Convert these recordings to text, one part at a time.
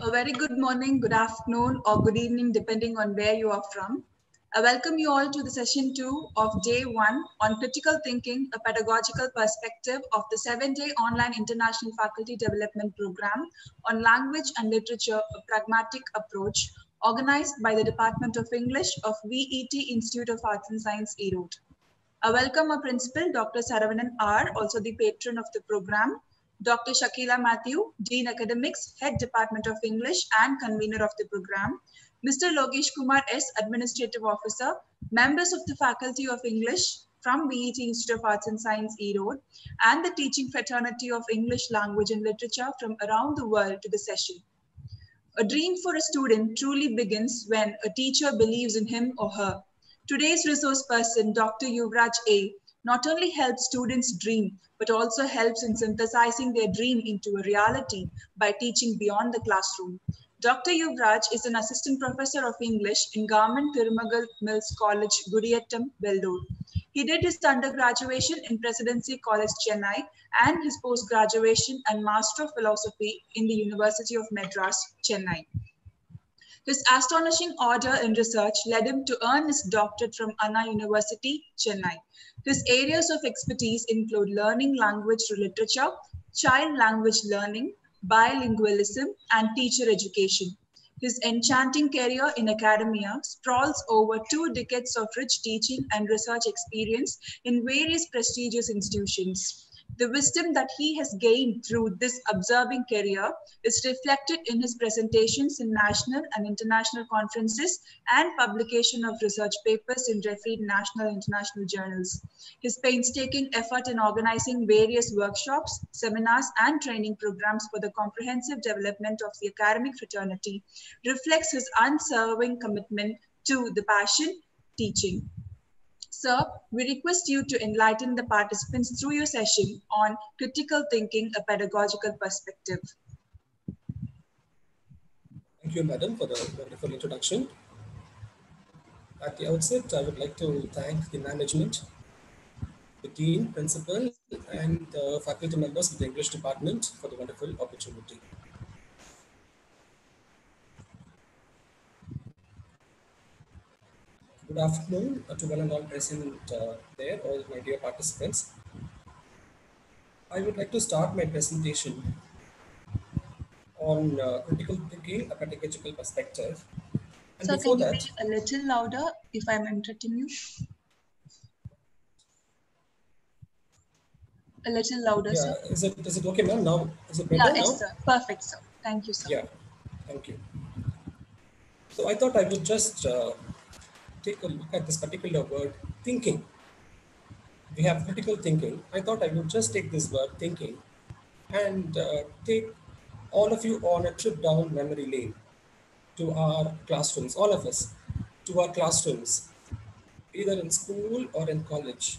A very good morning, good afternoon, or good evening, depending on where you are from. I welcome you all to the session two of day one on critical thinking, a pedagogical perspective of the seven day online international faculty development program on language and literature, a pragmatic approach, organized by the Department of English of VET Institute of Arts and Science, Erode. I welcome our principal, Dr. Saravanan R., also the patron of the program, Dr. Shakila Matthew, Dean Academics, Head Department of English and convener of the program, Mr. Logesh Kumar S., Administrative Officer, members of the Faculty of English from VET Institute of Arts and Science, Erode, and the teaching fraternity of English language and literature from around the world to the session. A dream for a student truly begins when a teacher believes in him or her. Today's resource person, Dr. Yuvaraj A., not only helps students dream, but also helps in synthesizing their dream into a reality by teaching beyond the classroom. Dr. Yuvaraj is an assistant professor of English in Government Thirumagal Mills College, Gudiyattam, Vellore. He did his undergraduation in Presidency College, Chennai, and his post-graduation and Master of Philosophy in the University of Madras, Chennai. His astonishing order in research led him to earn his doctorate from Anna University, Chennai. His areas of expertise include learning language literature, child language learning, bilingualism, and teacher education. His enchanting career in academia sprawls over two decades of rich teaching and research experience in various prestigious institutions. The wisdom that he has gained through this observing career is reflected in his presentations in national and international conferences and publication of research papers in refereed national and international journals. His painstaking effort in organizing various workshops, seminars, and training programs for the comprehensive development of the academic fraternity reflects his unswerving commitment to the passion teaching. Sir, we request you to enlighten the participants through your session on critical thinking, a pedagogical perspective. Thank you, madam, for the wonderful introduction. At the outset, I would like to thank the management, the dean, principal, and the faculty members of the English department for the wonderful opportunity. Good afternoon to one and all present uh, there, all my dear participants. I would like to start my presentation on uh, critical thinking, a pedagogical perspective. And Sir, before can you that, a little louder if I'm interrupting you? A little louder, yeah, sir. Is it, is it okay, ma'am? Now, is it better yeah, now? Yes, sir. Perfect, sir. Thank you, sir. Yeah, thank you. So I thought I would just uh, take a look at this particular word, thinking. We have critical thinking. I thought I would just take this word, thinking, and uh, take all of you on a trip down memory lane to our classrooms, all of us, to our classrooms, either in school or in college.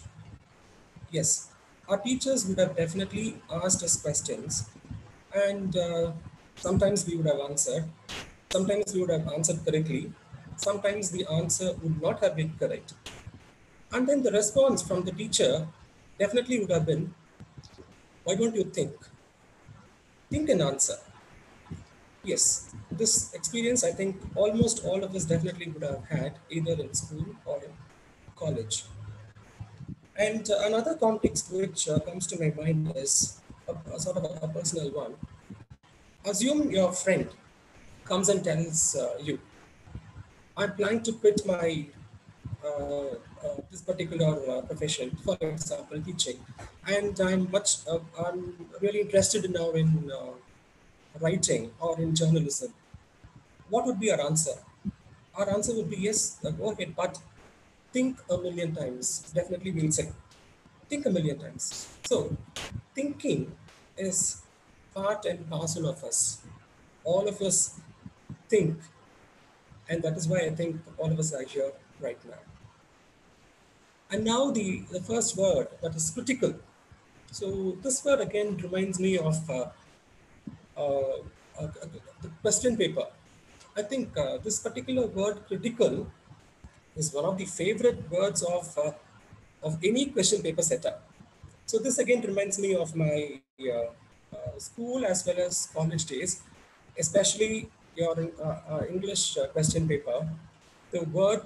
Yes, our teachers would have definitely asked us questions, and uh, sometimes we would have answered, sometimes we would have answered correctly, sometimes the answer would not have been correct. And then the response from the teacher definitely would have been, why don't you think? Think and answer. Yes, this experience, I think almost all of us definitely would have had either in school or in college. And uh, another context which uh, comes to my mind is a, a sort of a, a, personal one. Assume your friend comes and tells uh, you, I'm planning to quit my uh, uh, this particular uh, profession, for example, teaching, and I'm much I'm really interested now in writing or in journalism. What would be our answer? Our answer would be yes, go ahead, but think a million times. Definitely, we'll say think a million times. So, thinking is part and parcel of us. All of us think and that is why I think all of us are here right now. And now the, the first word that is critical. So this word again reminds me of uh, uh, uh, the question paper. I think uh, this particular word critical is one of the favorite words of, uh, of any question paper setup. So this again reminds me of my uh, school as well as college days, especially your uh, English question paper, the word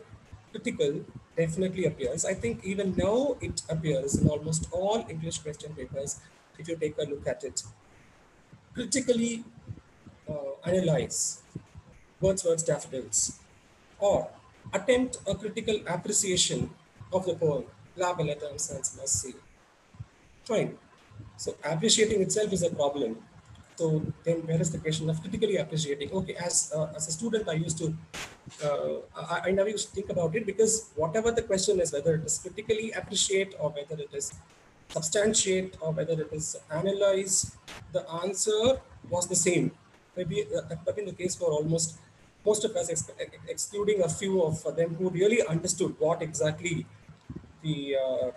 critical definitely appears. I think even now it appears in almost all English question papers if you take a look at it. Critically uh, analyze Wordsworth's daffodils or attempt a critical appreciation of the poem La Belle Dame Sans Merci. Fine. So appreciating itself is a problem. So then where is the question of critically appreciating? Okay, as, uh, as a student, I used to, uh, I, I, never used to think about it because whatever the question is, whether it is critically appreciate or whether it is substantiate or whether it is analyze, the answer was the same. Maybe uh, that have been the case for almost most of us, ex excluding a few of them who really understood what exactly the, uh,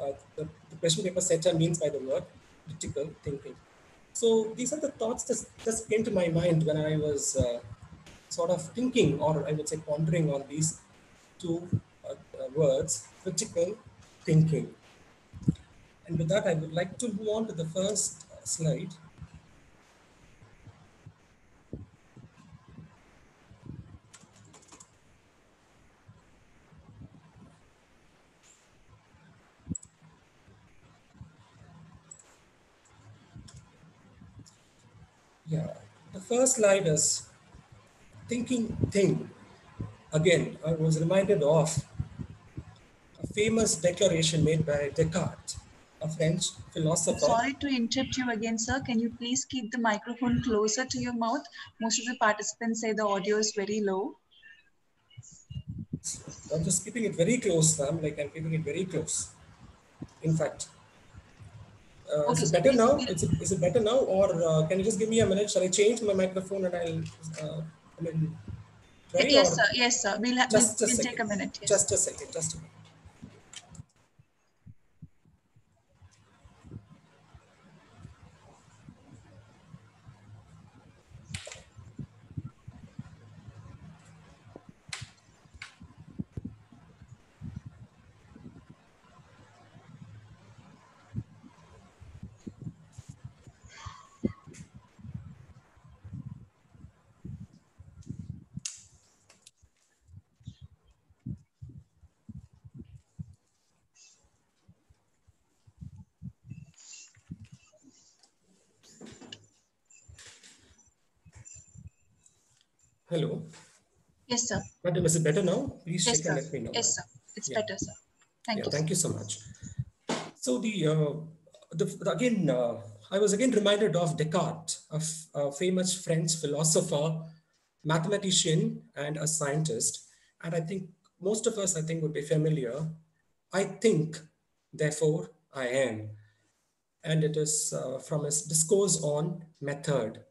uh, the, the question paper setter means by the word critical thinking. So these are the thoughts that just came to my mind when I was uh, sort of thinking, or I would say pondering on these two uh, uh, words, critical thinking. And with that, I would like to move on to the first slide. Yeah, the first slide is thinking thing. Again, I was reminded of a famous declaration made by Descartes a French philosopher. Sorry to interrupt you again, sir. Can you please keep the microphone closer to your mouth? Most of the participants say the audio is very low. I'm just keeping it very close, ma'am. Like I'm keeping it very close. In fact, uh, okay, is it better now? Is it, is it better now, or uh, can you just give me a minute? Shall I change my microphone and I'll, uh, I mean, try, yes, or? sir. Yes, sir. We'll, just we'll, we'll take a minute. Yes. Just a second. Just a minute. Hello. Yes, sir. Madam, is it better now? Please yes, check sir. and let me know. Yes, sir. It's yeah. better, sir. Thank yeah, you. Thank you so much. So the, uh, the, the again, uh, I was again reminded of Descartes, a, a famous French philosopher, mathematician, and a scientist. And I think most of us, I think, would be familiar. I think, therefore I am. And it is uh, from his discourse on method.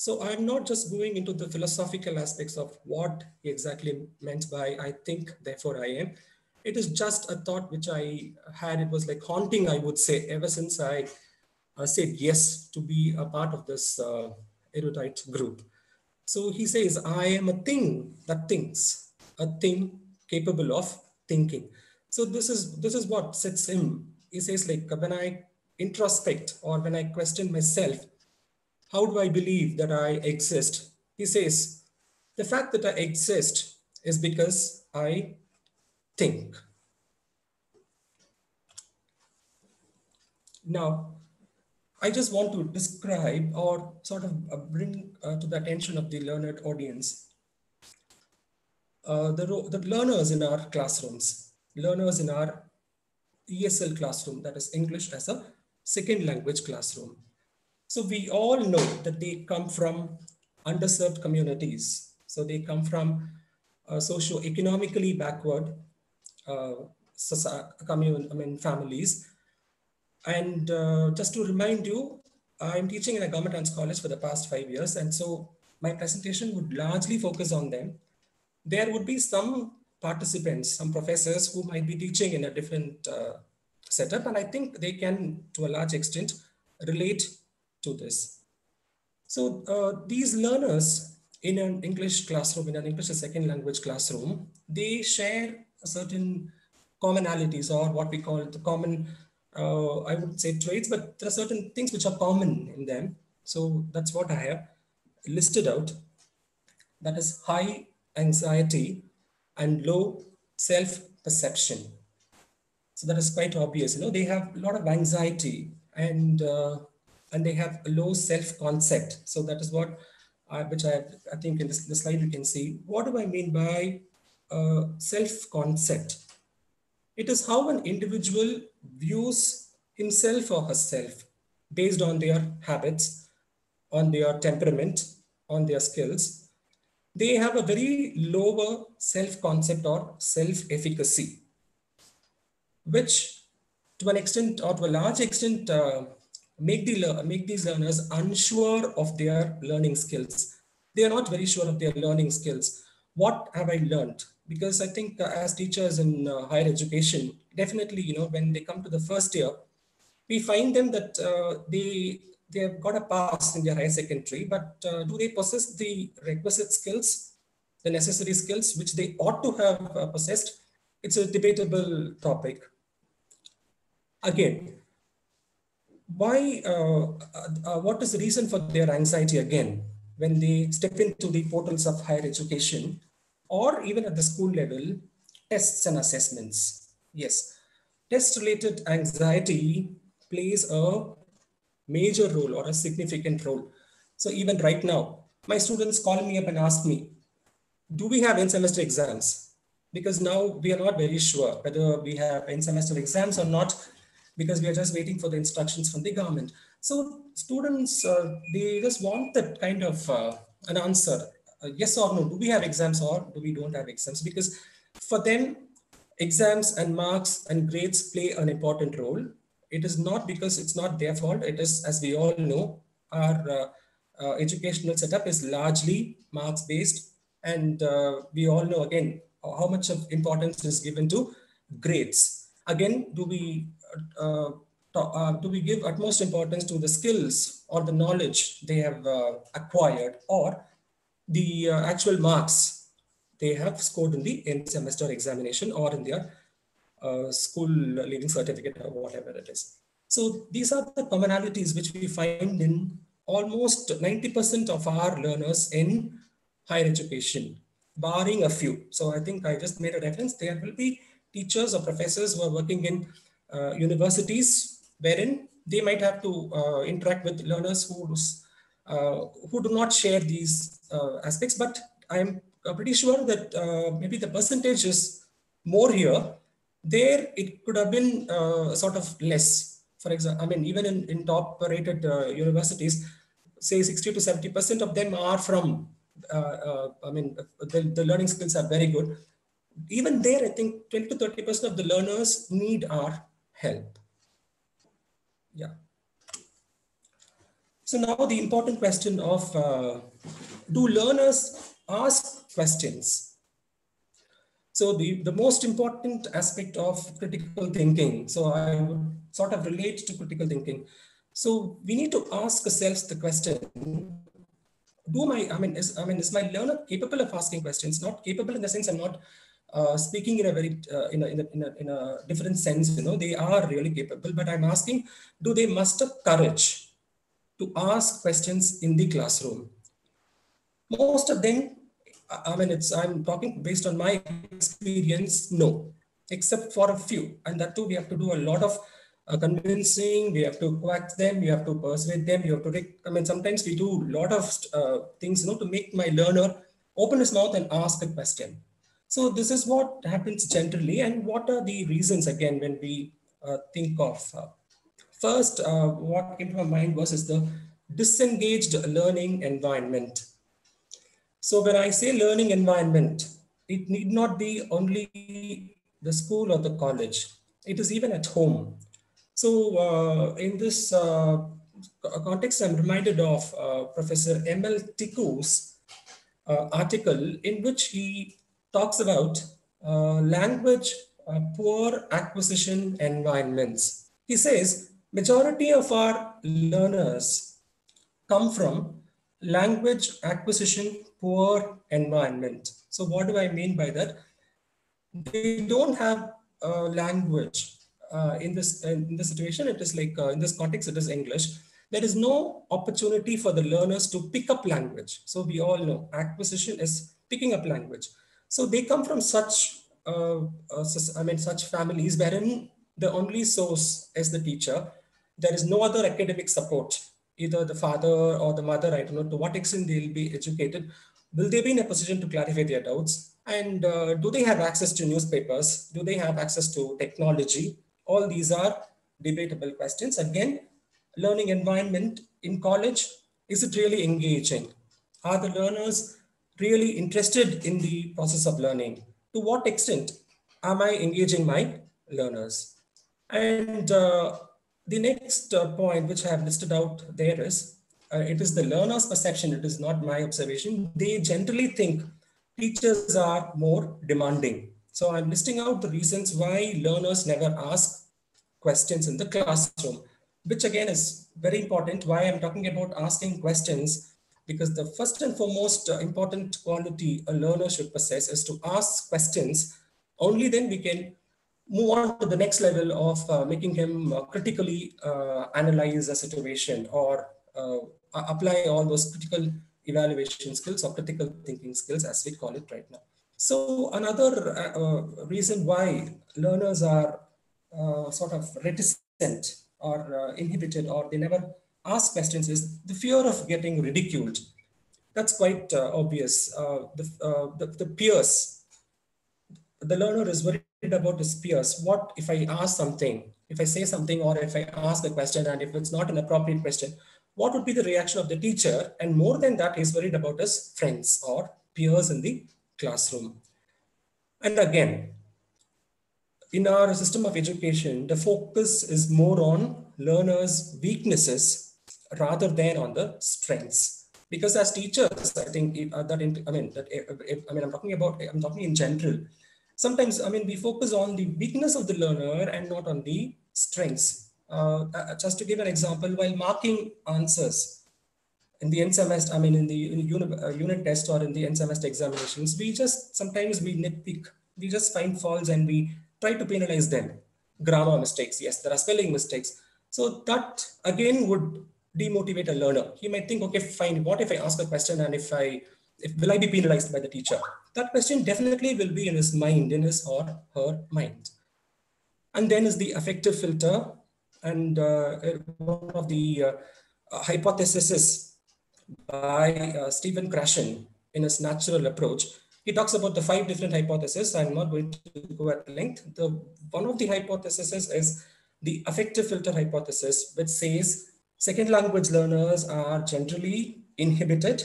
So I'm not just going into the philosophical aspects of what he exactly meant by I think, therefore I am. It is just a thought which I had. It was like haunting, I would say, ever since I uh, said yes to be a part of this uh, erudite group. So he says, I am a thing that thinks, a thing capable of thinking. So this is this is what sets him. He says, like when I introspect or when I question myself, how do I believe that I exist? He says, the fact that I exist is because I think. Now, I just want to describe or sort of uh, bring uh, to the attention of the learned audience uh, the, the learners in our classrooms, learners in our ESL classroom, that is English as a second language classroom. So we all know that they come from underserved communities. So they come from uh, socio-economically backward uh, commune, I mean, families. And uh, just to remind you, I'm teaching in a government arts college for the past five years. And so my presentation would largely focus on them. There would be some participants, some professors who might be teaching in a different uh, setup. And I think they can, to a large extent, relate to this. So uh, these learners in an English classroom, in an English second language classroom, they share certain commonalities or what we call the common, uh, I would say traits, but there are certain things which are common in them. So that's what I have listed out. that is high anxiety and low self-perception. So that is quite obvious. You know, they have a lot of anxiety and uh, and they have a low self-concept. So that is what, I, which I, I think in this, the slide you can see. What do I mean by uh, self-concept? It is how an individual views himself or herself based on their habits, on their temperament, on their skills. They have a very lower self-concept or self-efficacy, which to an extent or to a large extent uh, make, the, make these learners unsure of their learning skills. They are not very sure of their learning skills. What have I learned? Because I think uh, as teachers in uh, higher education, definitely, you know, when they come to the first year, we find them that uh, they they have got a pass in their higher secondary, but uh, do they possess the requisite skills, the necessary skills which they ought to have uh, possessed? It's a debatable topic. Again, why, uh, uh, what is the reason for their anxiety again when they step into the portals of higher education or even at the school level, tests and assessments? Yes, test related anxiety plays a major role or a significant role. So even right now, my students call me up and ask me, do we have end semester exams? Because now we are not very sure whether we have end semester exams or not because we are just waiting for the instructions from the government. So students, uh, they just want that kind of uh, an answer, uh, yes or no, do we have exams or do we don't have exams? Because for them, exams and marks and grades play an important role. It is not because it's not their fault. It is, as we all know, our uh, uh, educational setup is largely marks based. And uh, we all know again, how much of importance is given to grades. Again, do we uh, uh, do we give utmost importance to the skills or the knowledge they have uh, acquired or the uh, actual marks they have scored in the end semester examination or in their uh, school leaving certificate or whatever it is. So these are the commonalities which we find in almost 90% of our learners in higher education, barring a few. So I think I just made a reference. There will be teachers or professors who are working in uh, universities wherein they might have to uh, interact with learners who, uh, who do not share these uh, aspects, but I'm pretty sure that uh, maybe the percentage is more here there, it could have been uh, sort of less. For example, I mean, even in, in top rated uh, universities, say 60 to 70% of them are from, uh, uh, I mean, the, the learning skills are very good. Even there, I think 20 to 30% of the learners need our help. Yeah. So now the important question of, uh, do learners ask questions so the, the most important aspect of critical thinking, so I would sort of relate to critical thinking. So we need to ask ourselves the question, do my, I mean, is, I mean, is my learner capable of asking questions? Not capable in the sense I'm not uh, speaking in a very, uh, in, a, in, a, in, a, in a different sense, you know, they are really capable, but I'm asking, do they muster courage to ask questions in the classroom? Most of them I mean, it's I'm talking based on my experience. No, except for a few, and that too we have to do a lot of uh, convincing. We have to coax them. We have to persuade them. You have to. I mean, sometimes we do a lot of uh, things, you know, to make my learner open his mouth and ask a question. So this is what happens generally, and what are the reasons again when we uh, think of uh, first uh, what came to my mind was is the disengaged learning environment so when I say learning environment, it need not be only the school or the college. It is even at home. So uh, in this uh, context, I'm reminded of uh, Professor M.L. Tickoo's uh, article in which he talks about uh, language uh, poor acquisition environments. He says, majority of our learners come from language acquisition poor environment. So what do I mean by that? They don't have a language uh, in this in this situation. It is like uh, in this context, it is English. there is no opportunity for the learners to pick up language. So we all know acquisition is picking up language. So they come from such, uh, uh, I mean, such families wherein the only source is the teacher. There is no other academic support, either the father or the mother, I don't know to what extent they'll be educated. Will they be in a position to clarify their doubts? And uh, do they have access to newspapers? Do they have access to technology? All these are debatable questions. Again, learning environment in college, is it really engaging? Are the learners really interested in the process of learning? To what extent am I engaging my learners? And uh, the next uh, point which I have listed out there is, uh, it is the learner's perception, it is not my observation. They generally think teachers are more demanding. So I'm listing out the reasons why learners never ask questions in the classroom, which again is very important. Why I'm talking about asking questions, because the first and foremost uh, important quality a learner should possess is to ask questions. Only then we can move on to the next level of uh, making him uh, critically uh, analyze a situation or uh, apply all those critical evaluation skills or critical thinking skills as we call it right now. So another uh, reason why learners are sort of reticent or inhibited or they never ask questions is the fear of getting ridiculed. That's quite uh, obvious. Uh, the, uh, the, the peers the learner is worried about his peers. What if I ask something, if I say something, or if I ask a question, and if it's not an appropriate question, what would be the reaction of the teacher? And more than that, he's worried about his friends or peers in the classroom. And again, in our system of education, the focus is more on learners' weaknesses rather than on the strengths. Because as teachers, I think uh, that I mean that I mean I'm talking about I'm talking in general sometimes, I mean, we focus on the weakness of the learner and not on the strengths. Uh, uh, just to give an example, while marking answers in the end semester, I mean, in the unit, uh, unit test or in the end semester examinations, we just sometimes we nitpick, we just find faults and we try to penalize them. Grammar mistakes, yes, there are spelling mistakes. So that again would demotivate a learner. He might think, okay, fine, what if I ask a question and if I if, will I be penalized by the teacher? That question definitely will be in his mind, in his or her mind. And then is the affective filter. And uh, one of the uh, hypotheses by uh, Stephen Krashen in his natural approach, he talks about the five different hypotheses. I'm not going to go at length. The, one of the hypotheses is the affective filter hypothesis, which says second language learners are generally inhibited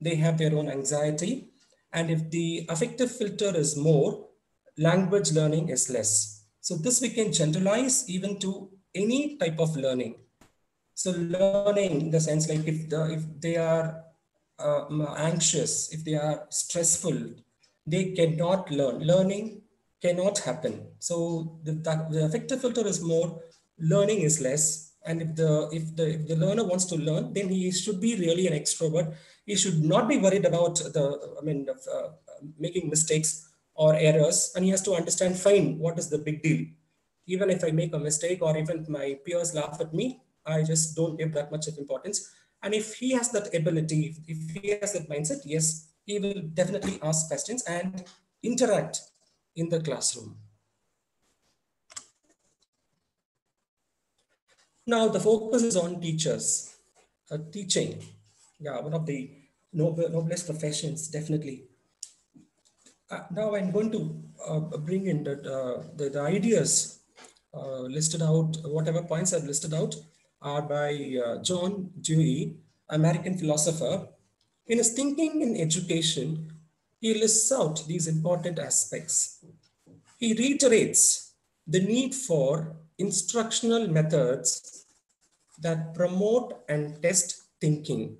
they have their own anxiety. And if the affective filter is more, language learning is less. So this we can generalize even to any type of learning. So learning in the sense like if, the, if they are uh, anxious, if they are stressful, they cannot learn. Learning cannot happen. So the, the affective filter is more, learning is less. And if the, if the if the learner wants to learn, then he should be really an extrovert he should not be worried about the, I mean, uh, making mistakes or errors. And he has to understand, fine, what is the big deal? Even if I make a mistake or even my peers laugh at me, I just don't give that much of importance. And if he has that ability, if he has that mindset, yes, he will definitely ask questions and interact in the classroom. Now the focus is on teachers, uh, teaching. Yeah, one of the noble, noblest professions, definitely. Uh, now I'm going to uh, bring in uh, the, the, ideas uh, listed out, whatever points I've listed out are by uh, John Dewey, American philosopher. In his thinking in education, he lists out these important aspects. He reiterates the need for instructional methods that promote and test thinking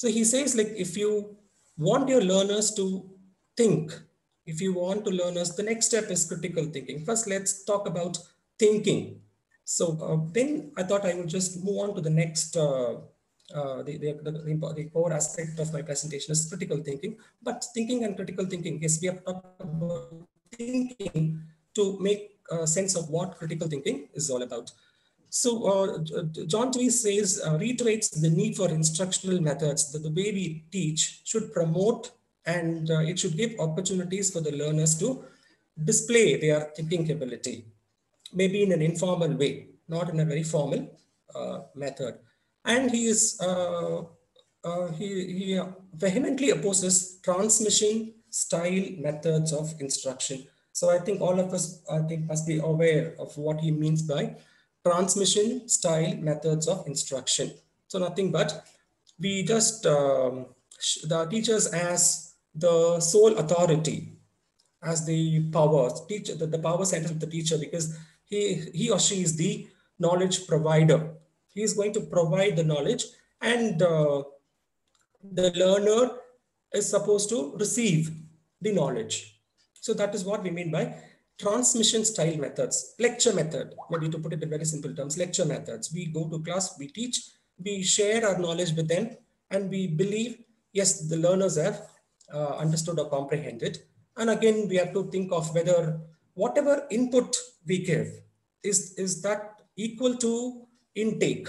so he says like, if you want your learners to think, if you want to learners, the next step is critical thinking. First, let's talk about thinking. So uh, then I thought I would just move on to the next, uh, uh, the, the, the, the, core aspect of my presentation is critical thinking. But thinking and critical thinking, yes, we have talked about thinking to make sense of what critical thinking is all about. So uh, John Dewey says, uh, reiterates the need for instructional methods that the way we teach should promote and uh, it should give opportunities for the learners to display their thinking ability, maybe in an informal way, not in a very formal uh, method. And he is uh, uh, he, he vehemently opposes transmission style methods of instruction. So I think all of us, I think, must be aware of what he means by transmission style methods of instruction. So nothing but we just, um, the teachers as the sole authority, as the power, teacher, the, the power center of the teacher, because he, he or she is the knowledge provider. He is going to provide the knowledge and uh, the learner is supposed to receive the knowledge. So that is what we mean by transmission style methods, lecture method, maybe to put it in very simple terms, lecture methods. We go to class, we teach, we share our knowledge with them, and we believe, yes, the learners have uh, understood or comprehended. And again, we have to think of whether whatever input we give, is, is that equal to intake?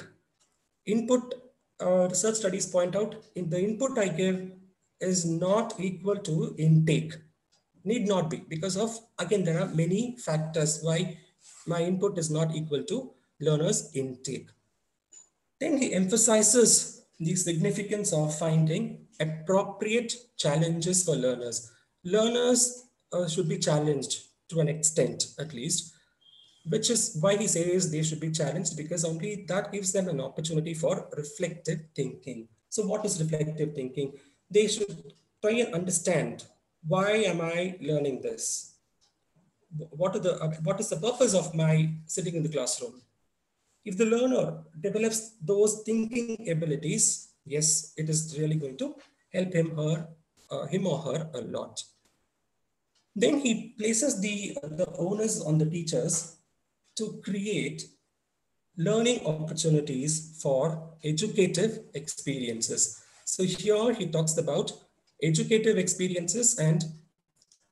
Input uh, research studies point out in the input I give is not equal to intake. Need not be because of, again, there are many factors why my input is not equal to learner's intake. Then he emphasizes the significance of finding appropriate challenges for learners. Learners uh, should be challenged to an extent, at least, which is why he says they should be challenged because only that gives them an opportunity for reflective thinking. So what is reflective thinking? They should try and understand why am I learning this? What, are the, what is the purpose of my sitting in the classroom? If the learner develops those thinking abilities, yes, it is really going to help him, her, uh, him or her a lot. Then he places the, the onus on the teachers to create learning opportunities for educative experiences. So here he talks about educative experiences and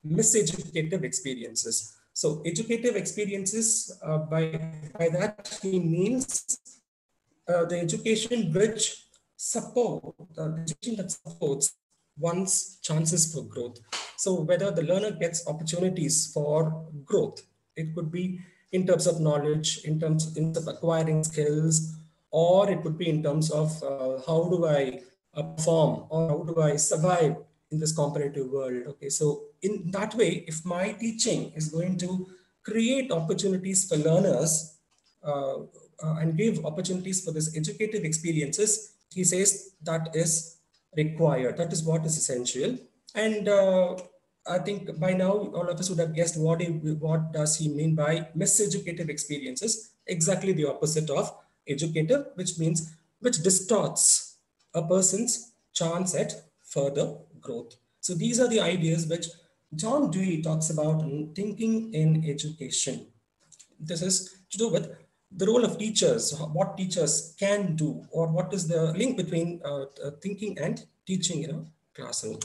miseducative experiences. So educative experiences, uh, by, by that he means uh, the education which support, uh, the education that supports one's chances for growth. So whether the learner gets opportunities for growth, it could be in terms of knowledge, in terms, in terms of acquiring skills, or it could be in terms of uh, how do I perform or how do I survive in this competitive world. Okay, so in that way, if my teaching is going to create opportunities for learners uh, uh, and give opportunities for this educative experiences, he says that is required. That is what is essential. And uh, I think by now all of us would have guessed what, he, what does he mean by miseducative experiences. Exactly the opposite of educative, which means which distorts a person's chance at further growth. So these are the ideas which John Dewey talks about in thinking in education. This is to do with the role of teachers, what teachers can do, or what is the link between uh, thinking and teaching in a classroom.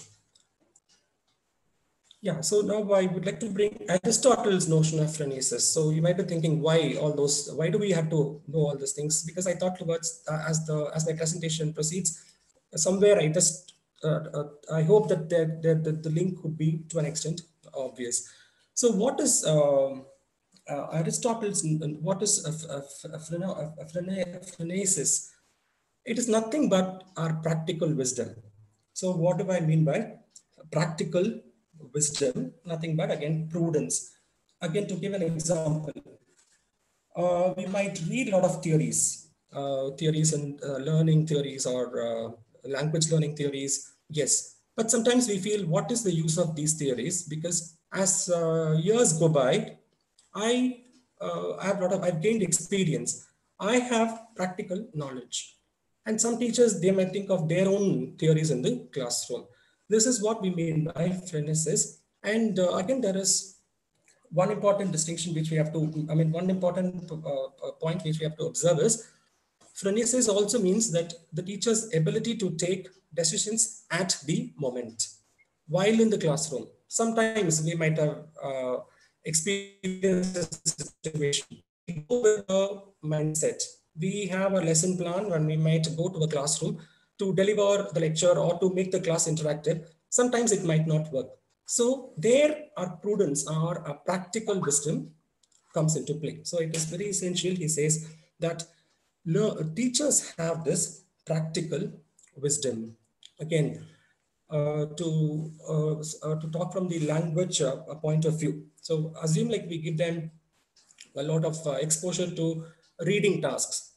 Yeah, so now I would like to bring Aristotle's notion of phronesis. So you might be thinking, why all those, why do we have to know all these things? Because I thought towards, uh, as the as my presentation proceeds, somewhere I just, uh, uh, I hope that the, the, the, link would be to an extent obvious. So what is um, uh, Aristotle's, what is phronesis? It is nothing but our practical wisdom. So what do I mean by practical wisdom, nothing but again, prudence. Again, to give an example, uh, we might read a lot of theories, uh, theories and uh, learning theories or uh, language learning theories. Yes, but sometimes we feel what is the use of these theories? Because as uh, years go by, I, uh, I have a lot of, I've gained experience. I have practical knowledge. And some teachers, they might think of their own theories in the classroom. This is what we mean by phronesis. And uh, again, there is one important distinction which we have to, I mean, one important uh, uh point which we have to observe is phronesis also means that the teacher's ability to take decisions at the moment while in the classroom. Sometimes we might have uh, experienced a situation with a mindset. We have a lesson plan when we might go to a classroom to deliver the lecture or to make the class interactive. Sometimes it might not work. So there our prudence or a practical wisdom comes into play. So it is very essential, he says, that teachers have this practical wisdom. Again, uh, to uh, uh, to talk from the language uh, point of view. So assume like we give them a lot of uh, exposure to reading tasks.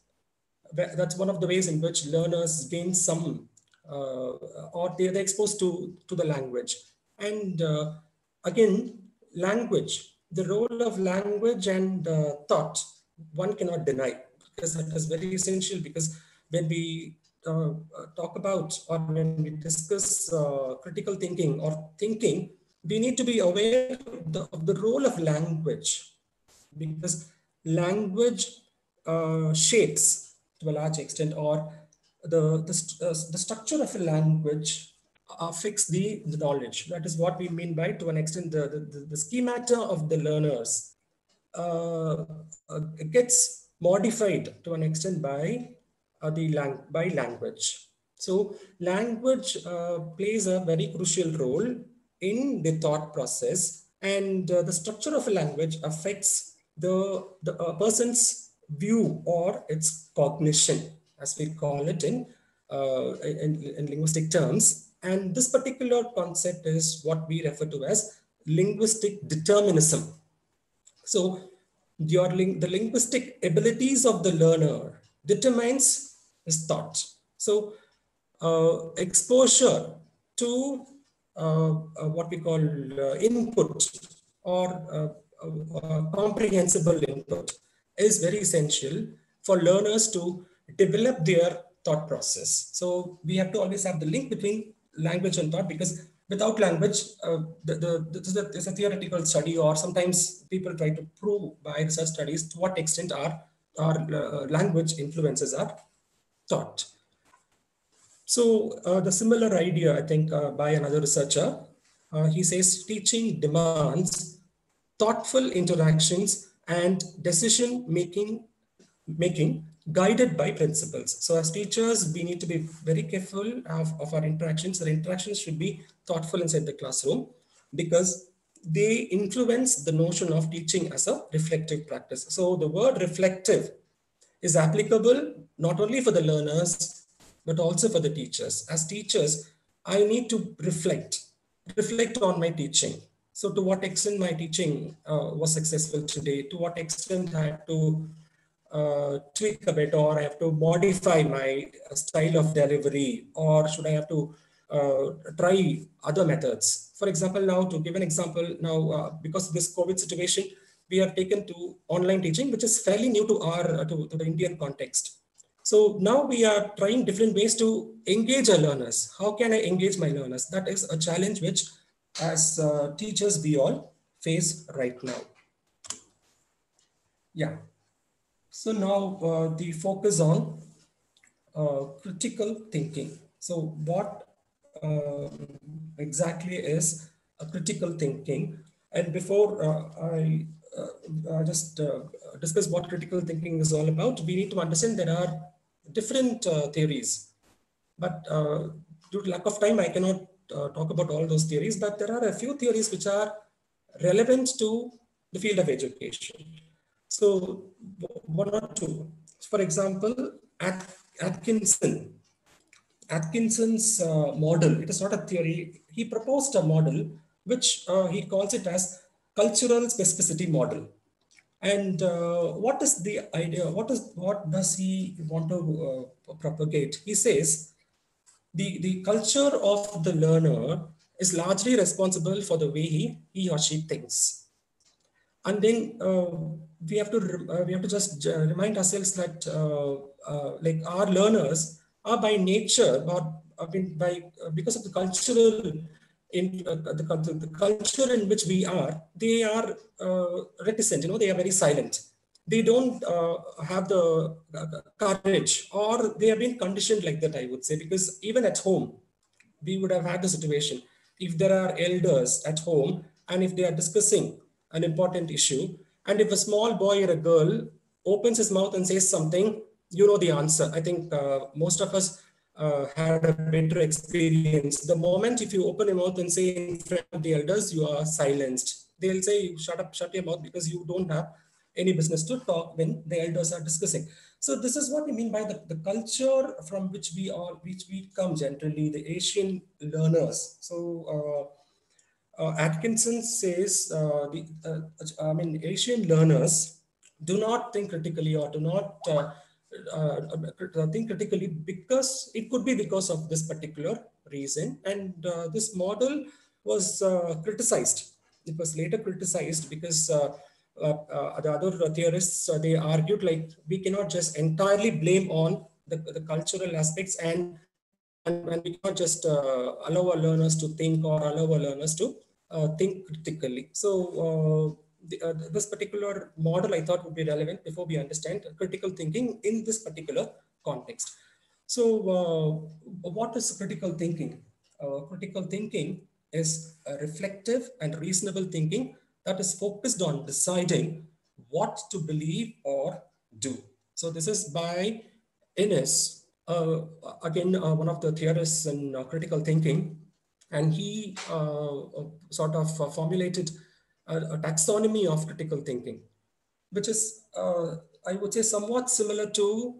That's one of the ways in which learners gain some uh, or they, they're exposed to, to the language. And again, language, the role of language and thought, one cannot deny because that is very essential because when we uh, talk about or when we discuss uh, critical thinking or thinking, we need to be aware of the, of the role of language because language uh, shapes to a large extent or the, the, uh, the structure of a language affects the, the knowledge. That is what we mean by to an extent the, the, the schemata of the learners uh, uh gets modified to an extent by uh, the lang by language. So language uh, plays a very crucial role in the thought process and uh, the structure of a language affects the, the person's view or its cognition as we call it in, uh, in, in linguistic terms. And this particular concept is what we refer to as linguistic determinism. So your ling the linguistic abilities of the learner determines his thought. So uh, exposure to uh, uh, what we call uh, input or uh, uh, comprehensible input is very essential for learners to develop their thought process. So we have to always have the link between language and thought because without language, uh, the, the, is a, a theoretical study, or sometimes people try to prove by research studies to what extent our, our uh, language influences our thought. So uh, the similar idea, I think, uh, by another researcher, uh, he says teaching demands thoughtful interactions and decision making making guided by principles. So as teachers, we need to be very careful of, of our interactions. Our interactions should be thoughtful inside the classroom because they influence the notion of teaching as a reflective practice. So the word reflective is applicable not only for the learners, but also for the teachers. As teachers, I need to reflect, reflect on my teaching. So to what extent my teaching uh, was successful today, to what extent I had to uh, tweak a bit or I have to modify my style of delivery or should I have to uh, try other methods. For example, now to give an example, now uh, because this COVID situation, we have taken to online teaching, which is fairly new to our to, to the Indian context. So now we are trying different ways to engage our learners. How can I engage my learners? That is a challenge which as uh, teachers we all face right now. Yeah. So now uh, the focus on uh, critical thinking. So what uh, exactly is a critical thinking? And before uh, I uh, just uh, discuss what critical thinking is all about, we need to understand there are different theories. But due to lack of time, I cannot talk about all those theories, but there are a few theories which are relevant to the field of education. So one or two. For example, At Atkinson, Atkinson's uh, model, it is not a theory, he proposed a model which uh, he calls it as cultural specificity model. And uh, what is the idea? What is what does he want to uh, propagate? He says the, the culture of the learner is largely responsible for the way he, he or she thinks. And then uh, we have to uh, we have to just uh, remind ourselves that uh, uh, like our learners are by nature or I mean by because of the cultural in the, the, the, culture in which we are they are reticent you know they are very silent they don't have the courage or they have been conditioned like that i would say because even at home we would have had the situation if there are elders at home and if they are discussing an important issue and if a small boy or a girl opens his mouth and says something, you know the answer. I think uh, most of us uh, had a better experience. The moment if you open your mouth and say in front of the elders, you are silenced. They'll say, shut up, shut your mouth because you don't have any business to talk when the elders are discussing. So this is what we mean by the, the culture from which we are, which we come generally, the Asian learners. So uh, uh, Atkinson says, uh, the, uh, I mean, Asian learners do not think critically or do not uh, uh, think critically because it could be because of this particular reason. And this model was criticized. It was later criticized because the other theorists, they argued like we cannot just entirely blame on the, the cultural aspects and, and, and we cannot just allow our learners to think or allow our learners to think critically. So the, uh, this particular model I thought would be relevant before we understand critical thinking in this particular context. So uh, what is critical thinking? Uh, critical thinking is reflective and reasonable thinking that is focused on deciding what to believe or do. So this is by Ennis, uh, again, uh, one of the theorists in uh, critical thinking, and he sort of formulated a, a taxonomy of critical thinking, which is, uh, I would say, somewhat similar to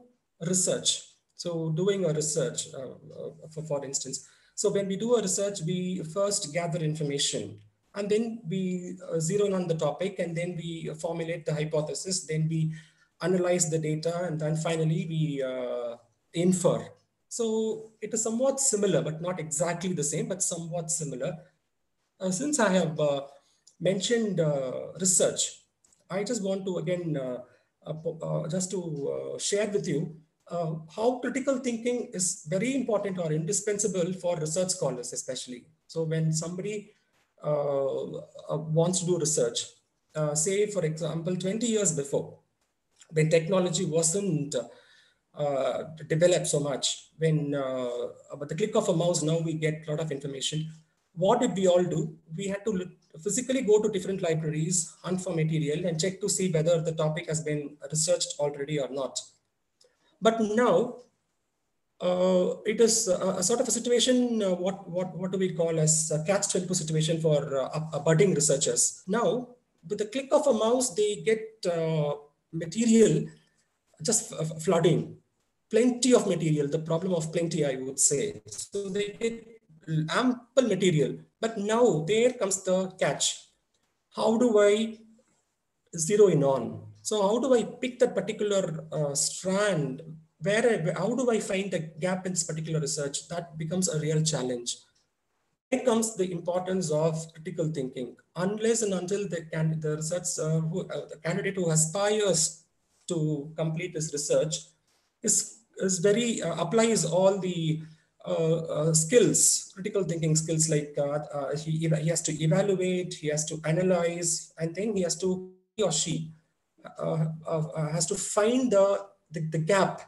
research. So doing a research, uh, uh, for, for instance. So when we do a research, we first gather information and then we uh, zero in on the topic and then we formulate the hypothesis, then we analyze the data and then finally we uh, infer. So it is somewhat similar, but not exactly the same, but somewhat similar. Uh, since I have mentioned uh, research. I just want to again, uh, uh, just to share with you how critical thinking is very important or indispensable for research scholars, especially. So when somebody wants to do research, say for example, 20 years before, when technology wasn't uh, developed so much, when uh, with the click of a mouse, now we get a lot of information. What did we all do? We had to look, physically go to different libraries, hunt for material and check to see whether the topic has been researched already or not. But now uh, it is a, a, sort of a situation, uh, what, what, what do we call as a catch-22 situation for uh, budding researchers. Now, with the click of a mouse, they get uh, material just flooding, plenty of material, the problem of plenty, I would say. So they get ample material. But now there comes the catch. How do I zero in on? So how do I pick that particular uh, strand? Where, how do I find the gap in this particular research? That becomes a real challenge. Here comes the importance of critical thinking. Unless and until the, can, the research, uh, who, uh, the candidate who aspires to complete this research is, is very, uh, applies all the uh, uh, skills, critical thinking skills like uh, he, he has to evaluate, he has to analyze, and then he has to, he or she has to find the, the, the gap.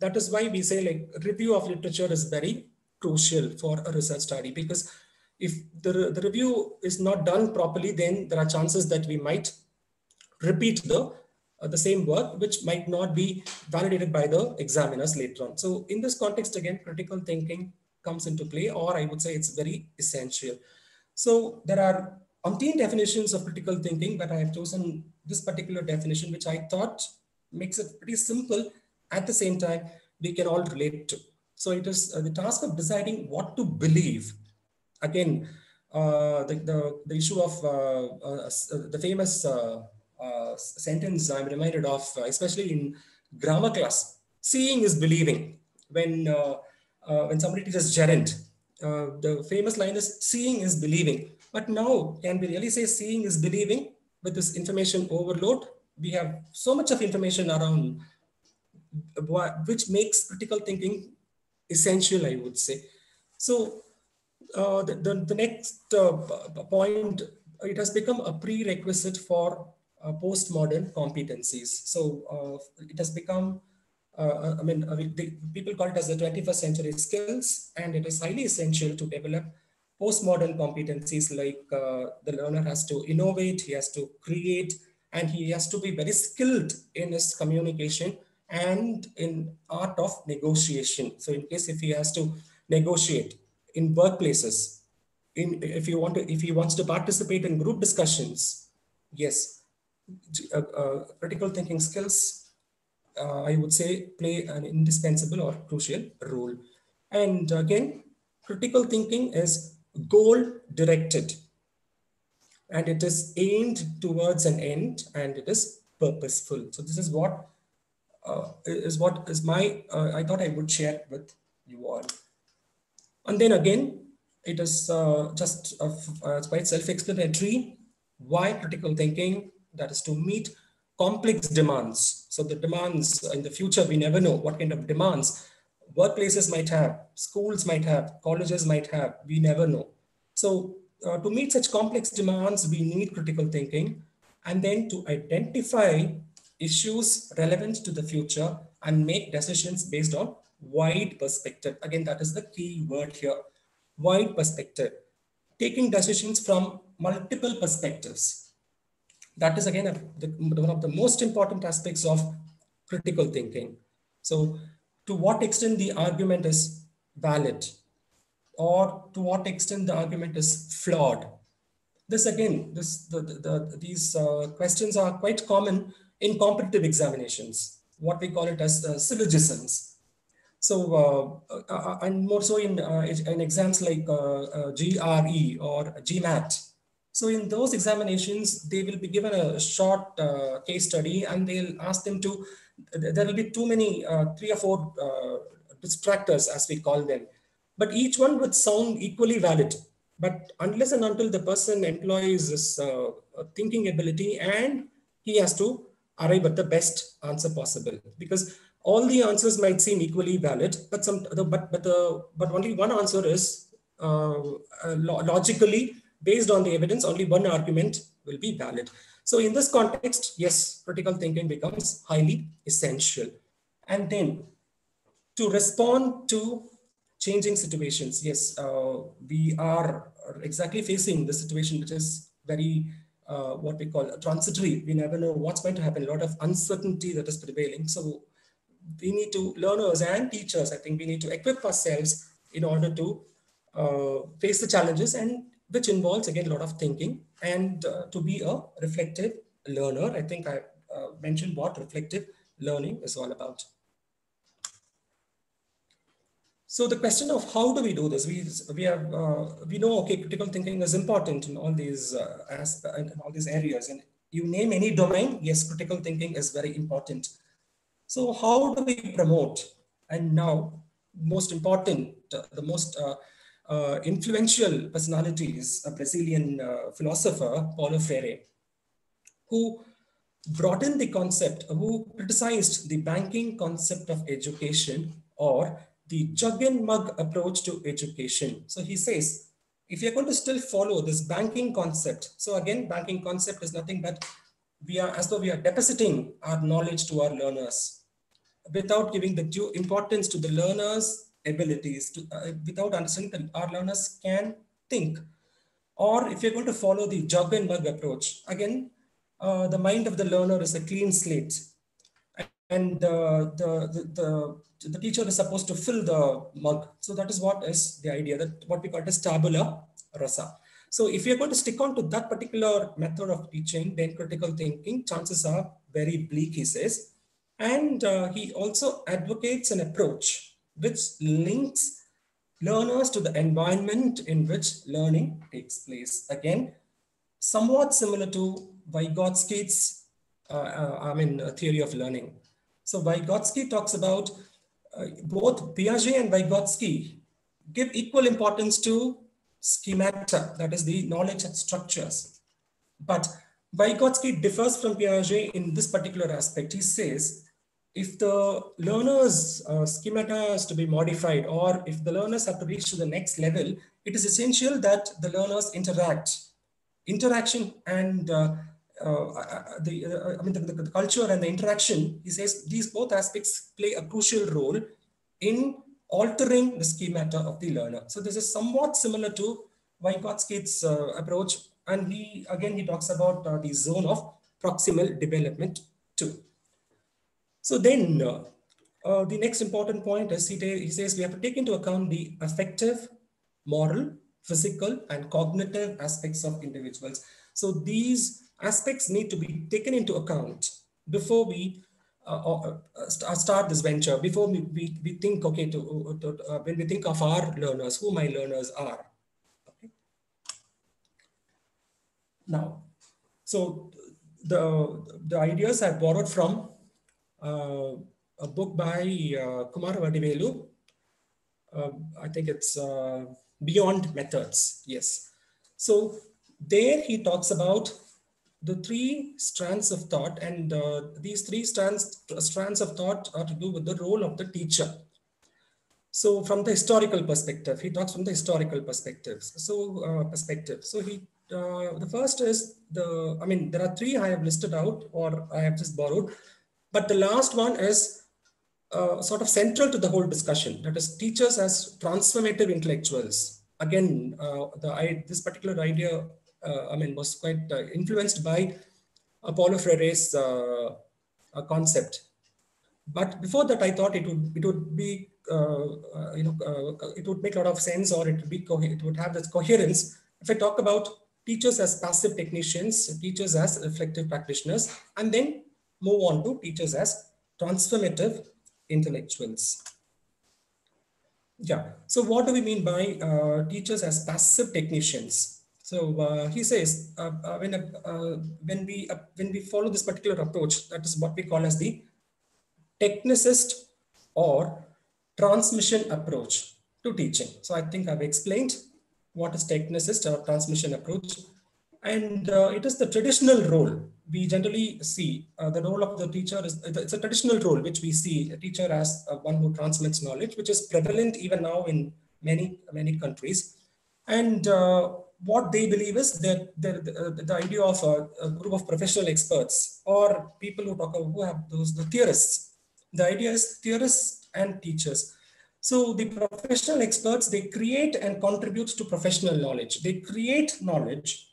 That is why we say like review of literature is very crucial for a research study because if the, the review is not done properly, then there are chances that we might repeat the uh, the same work, which might not be validated by the examiners later on. So in this context, again, critical thinking comes into play, or I would say it's very essential. So there are umpteen definitions of critical thinking, but I have chosen this particular definition, which I thought makes it pretty simple. At the same time, we can all relate to. So it is uh, the task of deciding what to believe. Again, uh, the, the, the issue of uh, uh the famous uh, uh, sentence I'm reminded of, uh, especially in grammar class. Seeing is believing. When uh, when somebody teaches gerund, the famous line is "seeing is believing." But now, can we really say seeing is believing with this information overload? We have so much of information around, which makes critical thinking essential, I would say. So uh, the, the, the, next uh, point, it has become a prerequisite for uh, postmodern competencies. So uh, it has become, uh, I mean, the, people call it as the 21st century skills, and it is highly essential to develop postmodern competencies like the learner has to innovate, he has to create, and he has to be very skilled in his communication and in art of negotiation. So in case if he has to negotiate in workplaces, in if you want to if he wants to participate in group discussions, yes, uh, uh, critical thinking skills, uh, I would say, play an indispensable or crucial role. And again, critical thinking is goal directed and it is aimed towards an end and it is purposeful. So this is what uh, is what is my, uh, I thought I would share with you all. And then again, it is uh, just uh, quite self-explanatory. Why critical thinking? That is to meet complex demands. So the demands in the future, we never know what kind of demands workplaces might have, schools might have, colleges might have, we never know. So uh, to meet such complex demands, we need critical thinking and then to identify issues relevant to the future and make decisions based on wide perspective. Again, that is the key word here, wide perspective. Taking decisions from multiple perspectives. That is again a, the, one of the most important aspects of critical thinking. So to what extent the argument is valid or to what extent the argument is flawed. This again, this, the, the, the these uh, questions are quite common in competitive examinations, what we call it as uh, syllogisms. So, uh, uh, uh and more so in, uh, in exams like GRE or GMAT. So in those examinations, they will be given a short case study and they'll ask them to, there will be too many, three or four distractors as we call them but each one would sound equally valid. But unless and until the person employs this uh, thinking ability and he has to arrive at the best answer possible because all the answers might seem equally valid, but some but but the but only one answer is uh, uh, logically based on the evidence. Only one argument will be valid. So in this context, yes, critical thinking becomes highly essential. And then to respond to changing situations. Yes, uh, we are exactly facing the situation which is very uh, what we call transitory. We never know what's going to happen. A lot of uncertainty that is prevailing. So we need to learners and teachers. I think we need to equip ourselves in order to uh, face the challenges and which involves again a lot of thinking and uh, to be a reflective learner. I think I uh, mentioned what reflective learning is all about. So the question of how do we do this? We we have uh, we know okay, critical thinking is important in all these uh, in all these areas, and you name any domain, yes, critical thinking is very important. So how do we promote? And now, most important, uh, the most uh, uh, influential personality is a Brazilian uh, philosopher, Paulo Freire, who brought in the concept, who criticized the banking concept of education or the jug and mug approach to education. So he says, if you're going to still follow this banking concept, so again, banking concept is nothing but we are as though we are depositing our knowledge to our learners without giving the due importance to the learners' abilities, to, uh, without understanding that our learners can think. Or if you're going to follow the jug and mug approach, again, uh, the mind of the learner is a clean slate and uh, the, the, the, the, teacher is supposed to fill the mug. So that is what is the idea that what we call as tabula rasa. So if you're going to stick on to that particular method of teaching, then critical thinking, chances are very bleak, he says. And uh, he also advocates an approach which links learners to the environment in which learning takes place. Again, somewhat similar to Vygotsky's, uh, uh, I mean, theory of learning. So Vygotsky talks about uh, both Piaget and Vygotsky give equal importance to schemata, that is the knowledge structures. But Vygotsky differs from Piaget in this particular aspect. He says, if the learner's uh, schemata is to be modified or if the learners have to reach to the next level, it is essential that the learners interact. Interaction and uh, uh, the, uh, I mean, the, the, the, culture and the interaction, he says these both aspects play a crucial role in altering the schemata of the learner. So this is somewhat similar to Vygotsky's uh, approach. And he, again, he talks about uh, the zone of proximal development too. So then uh, uh, the next important point is he, he says we have to take into account the affective, moral, physical, and cognitive aspects of individuals. So these aspects need to be taken into account before we uh, uh, uh start this venture, before we, we, we think, okay, to, to uh, when we think of our learners, who my learners are. Okay. Now, so the, the ideas are borrowed from uh, a book by uh, Kumaravadivelu. Uh, I think it's Beyond Methods. Yes. So there he talks about the three strands of thought and uh, these three strands, strands of thought are to do with the role of the teacher. So from the historical perspective, he talks from the historical perspectives. So uh, perspective. So he uh, the first is the, I mean, there are three I have listed out or I have just borrowed, but the last one is uh, sort of central to the whole discussion. That is teachers as transformative intellectuals. Again, uh, the, I, this particular idea, I mean, was quite uh, influenced by Paulo Freire's uh, concept. But before that, I thought it would it would be you know it would make a lot of sense or it would be it would have this coherence if I talk about teachers as passive technicians, teachers as reflective practitioners, and then move on to teachers as transformative intellectuals. Yeah, so what do we mean by uh, teachers as passive technicians? So uh, he says uh, uh when, uh, when, we, uh, when we follow this particular approach, that is what we call as the technicist or transmission approach to teaching. So I think I've explained what is technicist or transmission approach. And uh, it is the traditional role we generally see. The role of the teacher is it's a traditional role which we see a teacher as one who transmits knowledge, which is prevalent even now in many many countries. And what they believe is that the, uh, the idea of a, a, group of professional experts or people who talk about who have those the theorists. The idea is theorists and teachers so the professional experts, they create and contribute to professional knowledge. They create knowledge.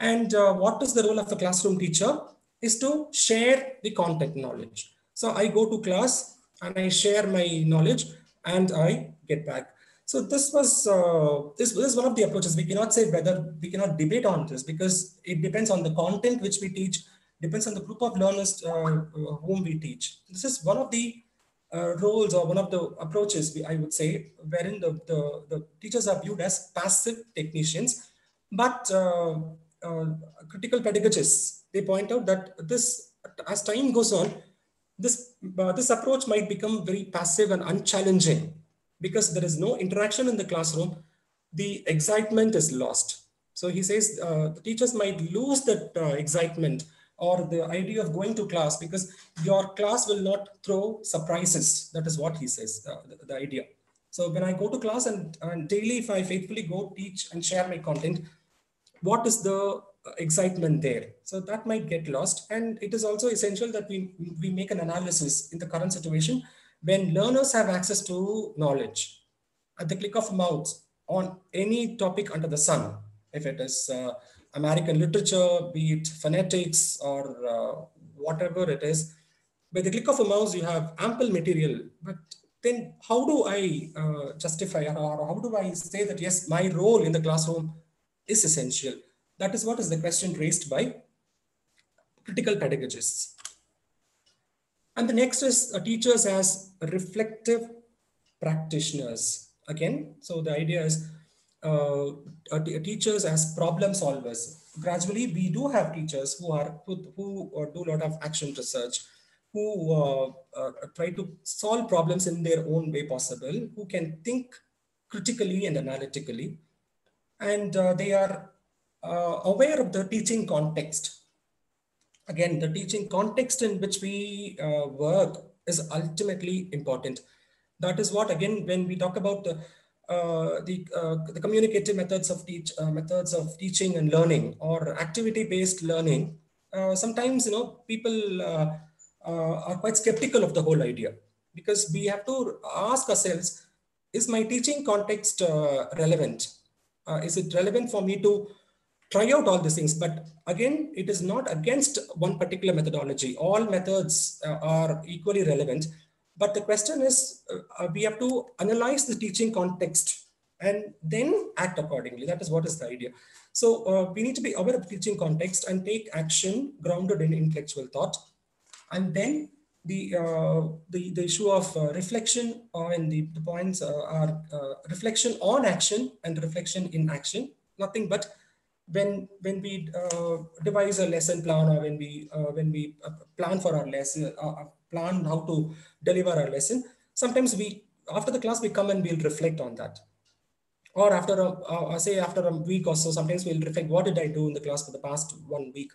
And uh, what is the role of the classroom teacher? Is to share the content knowledge. So I go to class and I share my knowledge and I get back. So this was uh, this, this is one of the approaches. We cannot say whether we cannot debate on this because it depends on the content which we teach, depends on the group of learners uh, whom we teach. This is one of the uh, roles or one of the approaches, I would say, wherein the, the, the teachers are viewed as passive technicians, but uh, uh, critical pedagogists, they point out that this, as time goes on, this, uh, this approach might become very passive and unchallenging because there is no interaction in the classroom. The excitement is lost. So he says uh, the teachers might lose that uh, excitement or the idea of going to class because your class will not throw surprises. That is what he says, uh, the, the, idea. So when I go to class and, and daily, if I faithfully go teach and share my content, what is the excitement there? So that might get lost. And it is also essential that we, we make an analysis in the current situation when learners have access to knowledge at the click of a mouse on any topic under the sun, if it is uh, American literature, be it phonetics or uh, whatever it is. By the click of a mouse, you have ample material. But then how do I uh, justify or how do I say that, yes, my role in the classroom is essential? That is what is the question raised by critical pedagogists. And the next is uh, teachers as reflective practitioners. Again, so the idea is uh, teachers as problem solvers. Gradually, we do have teachers who are who, who uh, do a lot of action research, who uh, uh, try to solve problems in their own way possible, who can think critically and analytically, and uh, they are uh, aware of the teaching context. Again, the teaching context in which we work is ultimately important. That is what, again, when we talk about the uh, the, uh, the communicative methods of teach uh, methods of teaching and learning or activity based learning uh, sometimes you know people uh, are quite skeptical of the whole idea because we have to ask ourselves is my teaching context relevant is it relevant for me to try out all these things. But again, it is not against one particular methodology. All methods uh, are equally relevant. But the question is, uh, uh, we have to analyze the teaching context and then act accordingly. That is what is the idea. So uh, we need to be aware of the teaching context and take action grounded in intellectual thought. And then the, uh, the, the issue of uh, reflection and the, the points are reflection on action and reflection in action. Nothing but when when we uh, devise a lesson plan or when we uh, when we uh, plan for our lesson uh, uh, plan how to deliver our lesson sometimes we after the class we come and we'll reflect on that. Or after a uh, say after a week or so sometimes we'll reflect what did i do in the class for the past one week?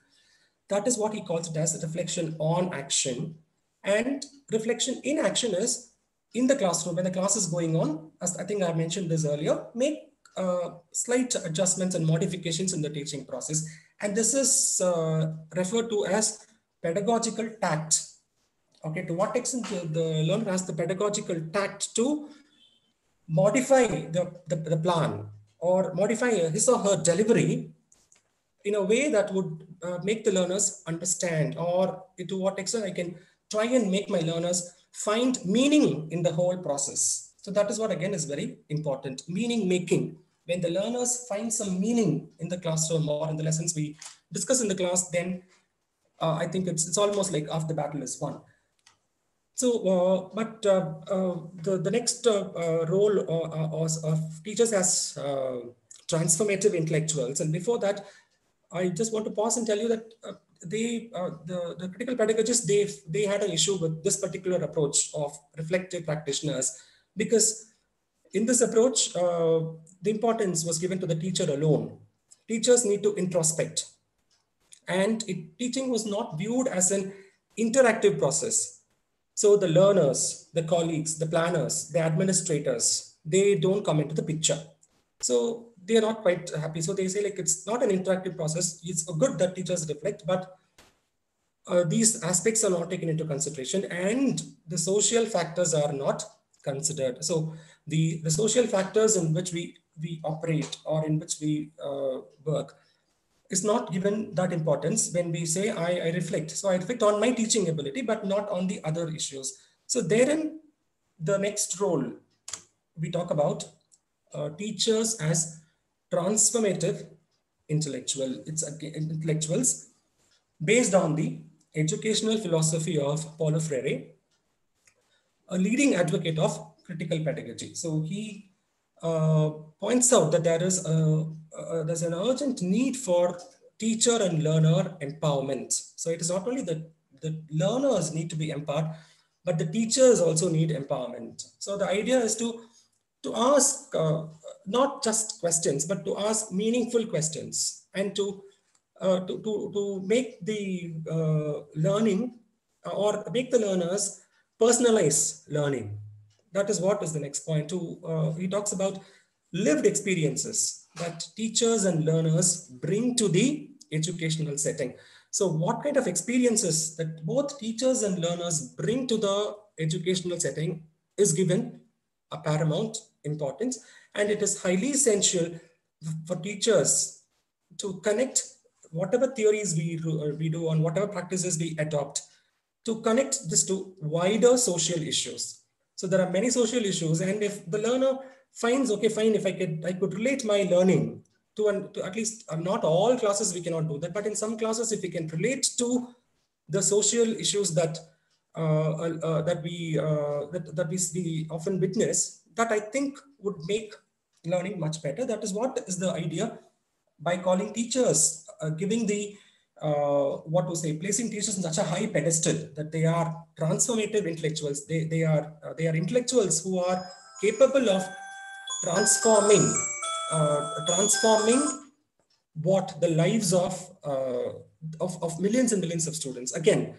That is what he calls it as reflection on action. And reflection in action is in the classroom when the class is going on as i think i mentioned this earlier make slight adjustments and modifications in the teaching process. And this is uh, referred to as pedagogical tact. Okay, to what extent the, the learner has the pedagogical tact to modify the, the, the plan or modify his or her delivery in a way that would uh, make the learners understand or to what extent I can try and make my learners find meaning in the whole process. So that is what again is very important, meaning making when the learners find some meaning in the classroom or in the lessons we discuss in the class, then uh, I think it's, it's almost like after the battle is won. So, uh, but uh, uh the, the next uh, uh, role of teachers as transformative intellectuals. And before that, I just want to pause and tell you that they, the, the critical pedagogists, they, they had an issue with this particular approach of reflective practitioners because in this approach, uh, the importance was given to the teacher alone. Teachers need to introspect. And it, teaching was not viewed as an interactive process. So the learners, the colleagues, the planners, the administrators, they don't come into the picture. So they are not quite happy. So they say like, it's not an interactive process. It's good that teachers reflect, but uh, these aspects are not taken into consideration and the social factors are not considered. So the, the social factors in which we, we operate or in which we uh, work is not given that importance when we say I, I reflect. So I reflect on my teaching ability, but not on the other issues. So therein, the next role we talk about uh, teachers as transformative intellectual. It's intellectuals based on the educational philosophy of Paulo Freire, a leading advocate of critical pedagogy. So he uh, points out that there is a, uh, there's an urgent need for teacher and learner empowerment. So it is not only that the learners need to be empowered, but the teachers also need empowerment. So the idea is to, to ask uh, not just questions, but to ask meaningful questions and to, uh, to, to, to make the uh, learning or make the learners personalize learning that is what is the next point too. Uh, he talks about lived experiences that teachers and learners bring to the educational setting. So what kind of experiences that both teachers and learners bring to the educational setting is given a paramount importance. And it is highly essential for teachers to connect whatever theories we, uh, we do on whatever practices we adopt to connect this to wider social issues so there are many social issues. And if the learner finds, okay, fine, if I could, I could relate my learning to, an, to at least uh, not all classes, we cannot do that. But in some classes, if we can relate to the social issues that uh, uh, uh that we uh, that, that we, we often witness, that I think would make learning much better. That is what is the idea by calling teachers, giving the uh, what to say, placing teachers in such a high pedestal that they are transformative intellectuals. They, they, are, uh, they are intellectuals who are capable of transforming, uh, transforming what the lives of, uh, of, of millions and millions of students. Again,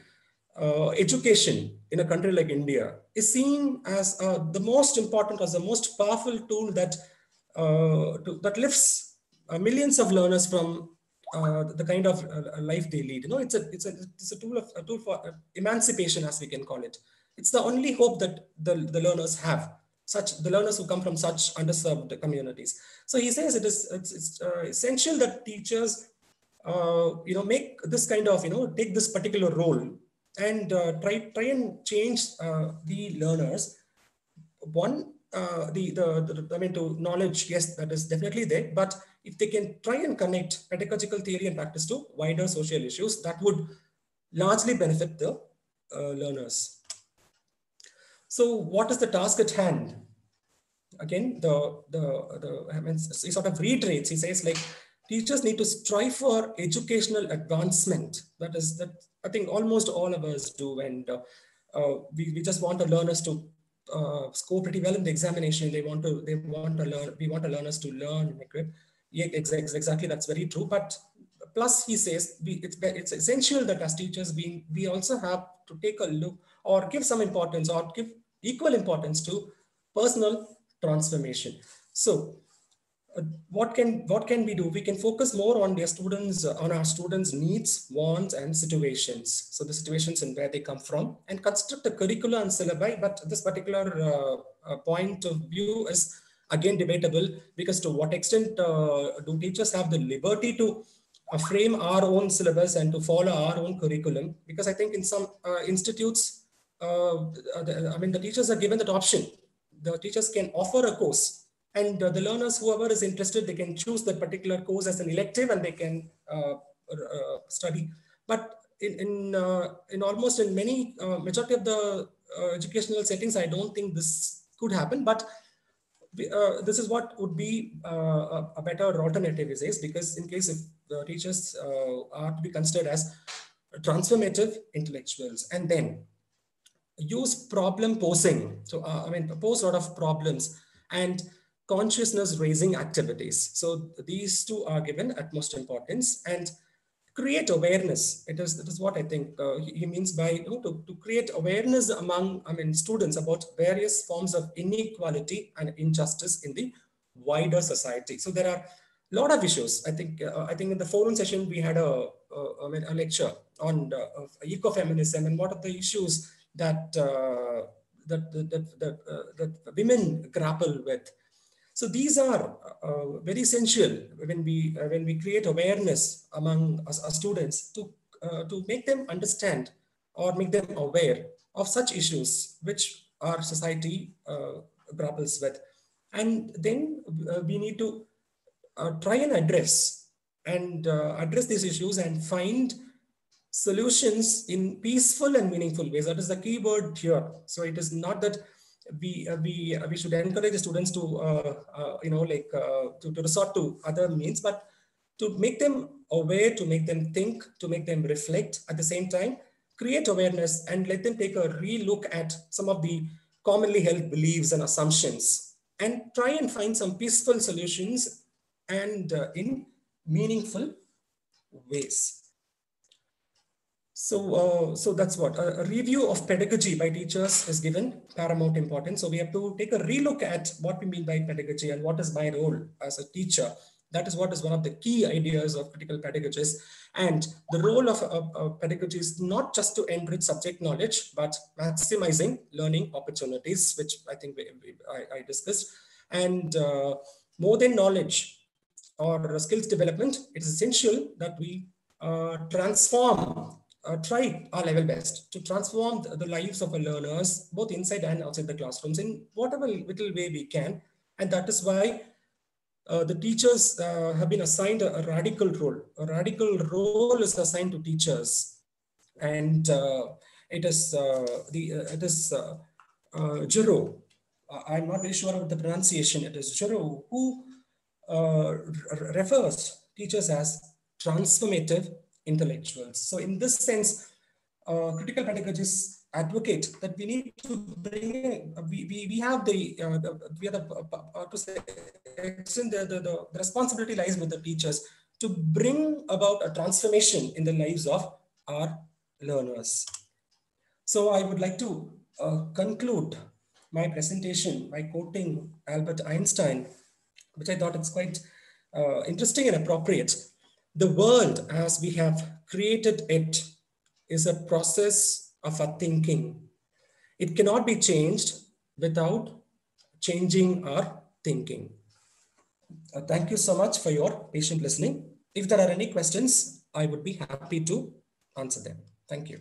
uh, education in a country like India is seen as uh, the most important, as the most powerful tool that, to, that lifts millions of learners from uh, the kind of uh, life they lead. You know, it's a it's a it's a tool of a tool for uh, emancipation, as we can call it. It's the only hope that the, the learners have such the learners who come from such underserved communities. So he says it is it's, it's uh, essential that teachers, uh, you know, make this kind of you know take this particular role and uh, try try and change uh, the learners. One uh, the, the, the I mean to knowledge yes that is definitely there, but if they can try and connect pedagogical theory and practice to wider social issues, that would largely benefit the uh, learners. So what is the task at hand? Again, the, the, the I mean, he sort of reiterates, he says like, teachers need to strive for educational advancement. That is, that I think almost all of us do. And uh, uh, we, we just want the learners to uh, score pretty well in the examination. They want to, they want to learn, we want the learners to learn and equip. Exactly, that's very true. But plus he says we, it's, it's essential that as teachers we, we also have to take a look or give some importance or give equal importance to personal transformation. So uh, what can what can we do? We can focus more on their students, uh, on our students' needs, wants, and situations. So the situations and where they come from, and construct a curriculum and syllabi. But this particular uh, uh, point of view is again debatable because to what extent uh, do teachers have the liberty to uh, frame our own syllabus and to follow our own curriculum? Because I think in some institutes uh, the, I mean, the teachers are given that option. The teachers can offer a course and the learners, whoever is interested, they can choose that particular course as an elective and they can uh, uh study. But in, in, uh, in almost in many, majority of the educational settings, I don't think this could happen. But Uh, this is what would be uh, a, a, better alternative, is because in case if the teachers uh, are to be considered as transformative intellectuals and then use problem posing. So, uh, I mean, pose a lot of problems and consciousness raising activities. So these two are given utmost importance and create awareness. It is, that is what I think uh, he means by you know, to, to create awareness among, I mean, students about various forms of inequality and injustice in the wider society. So there are a lot of issues. I think, uh, I think in the forum session, we had a, a, a lecture on uh, ecofeminism and what are the issues that uh, that that that, uh, that women grapple with. So these are uh, very essential when we uh, when we create awareness among us, our students to uh, to make them understand or make them aware of such issues which our society uh, grapples with, and then we need to try and address and address these issues and find solutions in peaceful and meaningful ways. That is the key word here. So it is not that we uh, we uh, we should encourage the students to uh, you know like to, to resort to other means, but to make them aware, to make them think, to make them reflect at the same time, create awareness and let them take a relook at some of the commonly held beliefs and assumptions and try and find some peaceful solutions and uh, in meaningful ways. So, uh, so that's what a, review of pedagogy by teachers is given paramount importance. So we have to take a relook at what we mean by pedagogy and what is my role as a teacher. That is what is one of the key ideas of critical pedagogies. And the role of a pedagogy is not just to enrich subject knowledge, but maximizing learning opportunities, which I think we, we, I, I, discussed. And uh, more than knowledge or skills development, it is essential that we uh, transform uh, try our level best to transform the, lives of our learners, both inside and outside the classrooms in whatever little way we can. And that is why uh, the teachers uh, have been assigned a, a, radical role. A radical role is assigned to teachers. And uh, it is, uh, the, uh, it is Gero, I'm not very sure of the pronunciation, it is Gero who refers teachers as transformative intellectuals. So in this sense, uh, critical pedagogists advocate that we need to bring, we, we, we have the, uh, the we have the, uh, uh to say, the, the, the responsibility lies with the teachers to bring about a transformation in the lives of our learners. So I would like to uh, conclude my presentation by quoting Albert Einstein, which I thought it's quite uh, interesting and appropriate. The world as we have created it is a process of our thinking. It cannot be changed without changing our thinking. Uh, thank you so much for your patient listening. If there are any questions, I would be happy to answer them. Thank you.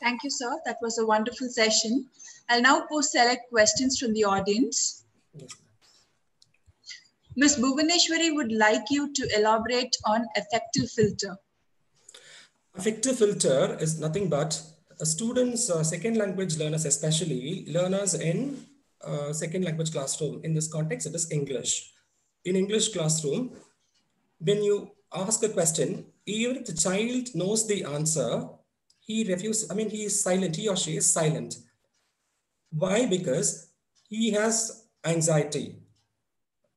Thank you, sir. That was a wonderful session. I'll now post select questions from the audience. Ms. Bhuvaneshwari would like you to elaborate on affective filter. Affective filter is nothing but students, uh, second language learners, especially learners in uh, second language classroom. In this context, it is English. In English classroom, when you ask a question, even if the child knows the answer, he refuses, I mean, he is silent, he or she is silent. Why? Because he has anxiety,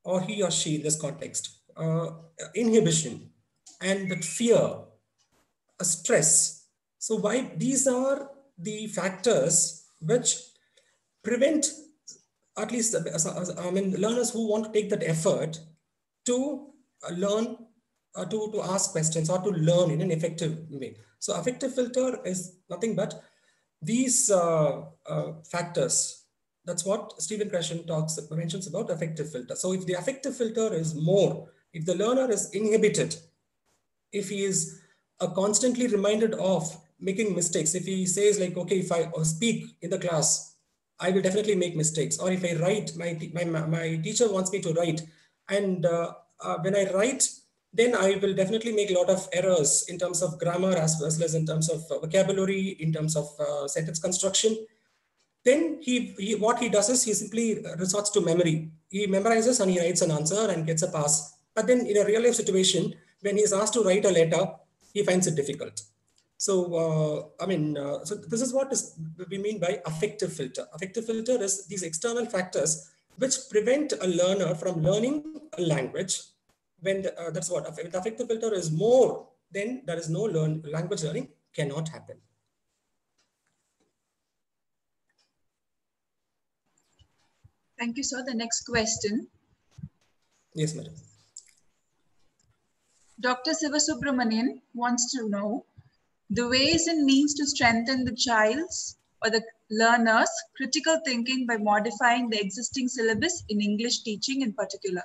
or he or she in this context, uh, inhibition, and that fear, a stress. So why these are the factors which prevent at least I mean learners who want to take that effort to learn uh, to, to ask questions or to learn in an effective way. So affective filter is nothing but these uh, uh, factors. That's what Stephen Krashen talks mentions about affective filter. So if the affective filter is more, if the learner is inhibited, if he is uh, constantly reminded of making mistakes, if he says like, okay, if I uh, speak in the class, I will definitely make mistakes. Or if I write, my, my, my teacher wants me to write. And uh, uh, when I write, then I will definitely make a lot of errors in terms of grammar as well as in terms of uh, vocabulary, in terms of uh, sentence construction. Then he, he, what he does is he simply resorts to memory. He memorizes and he writes an answer and gets a pass. But then in a real life situation, when he is asked to write a letter, he finds it difficult. So, uh, I mean, uh, so this is what is we mean by affective filter. Affective filter is these external factors which prevent a learner from learning a language when the, uh, that's what the affective filter is more, then there is no learn language learning cannot happen. Thank you, sir. The next question. Yes, madam. Dr. Sivasubramanian wants to know the ways and means to strengthen the child's or the learner's critical thinking by modifying the existing syllabus in English teaching in particular.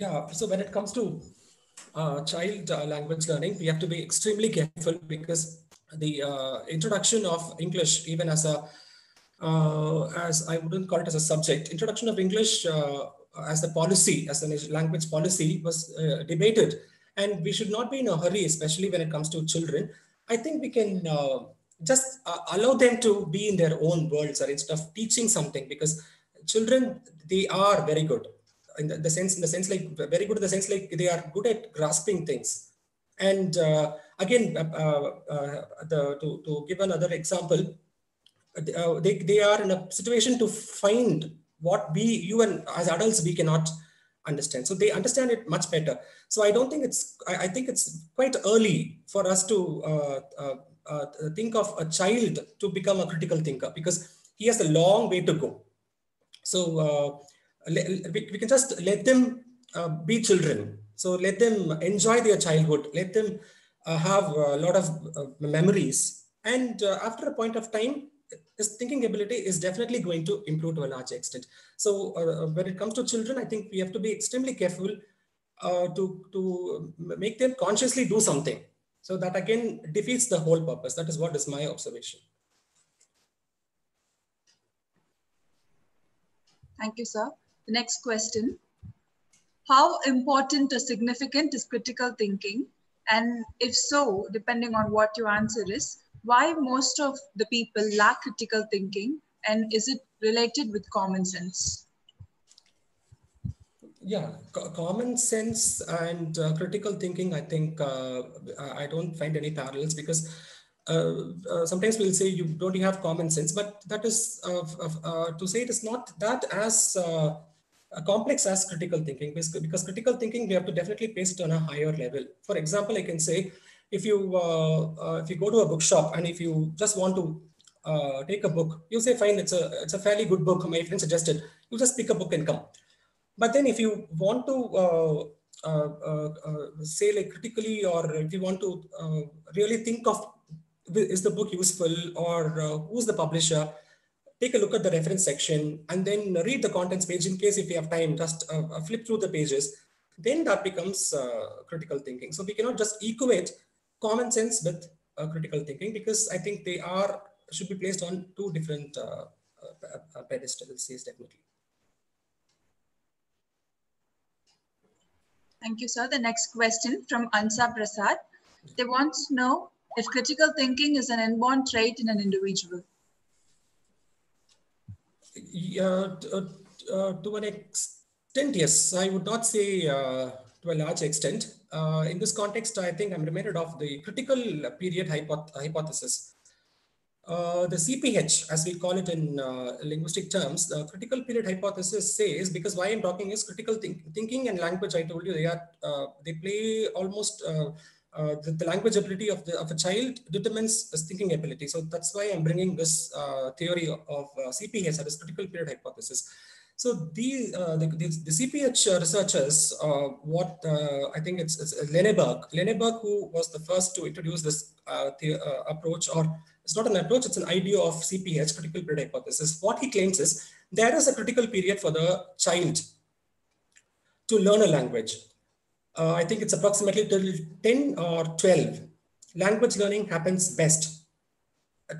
Yeah, so when it comes to uh, child uh, language learning, we have to be extremely careful because the uh, introduction of English, even as a, uh, as I wouldn't call it as a subject, introduction of English uh, as a policy, as a language policy was uh, debated. And we should not be in a hurry, especially when it comes to children. I think we can just allow them to be in their own worlds or instead of teaching something because children, they are very good in the, the, sense in the sense like very good in the sense like they are good at grasping things. And uh, again uh, uh, uh the, to, to give another example uh, they, they are in a situation to find what we you and as adults we cannot understand. So they understand it much better. So i don't think it's i, I think it's quite early for us to uh, think of a child to become a critical thinker because he has a long way to go. So we, can just let them uh, be children. So let them enjoy their childhood. Let them uh, have a lot of uh, memories. And uh, after a point of time, this thinking ability is definitely going to improve to a large extent. So uh, when it comes to children, I think we have to be extremely careful to, to make them consciously do something. So that again defeats the whole purpose. That is what is my observation. Thank you, sir. Next question. How important or significant is critical thinking? And if so, depending on what your answer is, why most of the people lack critical thinking? And is it related with common sense? yeah common sense and uh, critical thinking i think uh, i don't find any parallels because uh, uh, sometimes we'll say you don't have common sense but that is uh, to say it is not that as complex as critical thinking because, because critical thinking we have to definitely place it on a higher level. For example, I can say if you uh, uh, if you go to a bookshop and if you just want to uh, take a book, you say fine, it's a it's a fairly good book. My friend suggested you just pick a book and come. But then if you want to uh, uh, uh, say like critically, or if you want to really think of is the book useful or who's the publisher, take a look at the reference section and then read the contents page in case if you have time, just uh, uh, flip through the pages. Then that becomes uh, critical thinking. So we cannot just equate common sense with critical thinking because I think they are should be placed on two different uh, uh, pedestals, yes, definitely. Thank you, sir. The next question from Ansa Prasad. They want to know if critical thinking is an inborn trait in an individual. Uh, uh, to an extent, yes. I would not say uh, to a large extent. Uh, in this context, I think I'm reminded of the critical period hypoth hypothesis. Uh, the CPH, as we call it in uh, linguistic terms, the critical period hypothesis says, because why I'm talking is critical think thinking and language, I told you, they are they play almost uh, uh, the, the, language ability of, the, of a child determines his thinking ability. So that's why I'm bringing this uh, theory of uh, CPH, that is critical period hypothesis. So the, uh, the, the, the, CPH researchers, what I think it's, it's Lenneberg, Lenneberg who was the first to introduce this approach or it's not an approach, it's an idea of CPH, critical period hypothesis. What he claims is there is a critical period for the child to learn a language. Uh, I think it's approximately till 10 or 12. Language learning happens best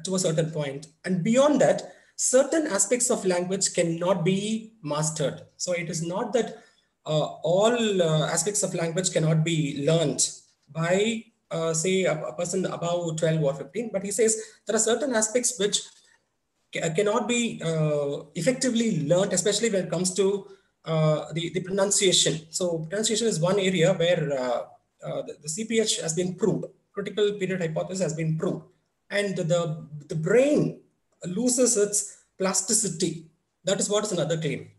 to a certain point. And beyond that, certain aspects of language cannot be mastered. So it is not that uh, all uh, aspects of language cannot be learned by uh, say a, a, person above 12 or 15, but he says there are certain aspects which cannot be uh, effectively learned, especially when it comes to the, the pronunciation. So pronunciation is one area where uh, uh, the, the, CPH has been proved, critical period hypothesis has been proved. And the, the brain loses its plasticity. That is what is another claim.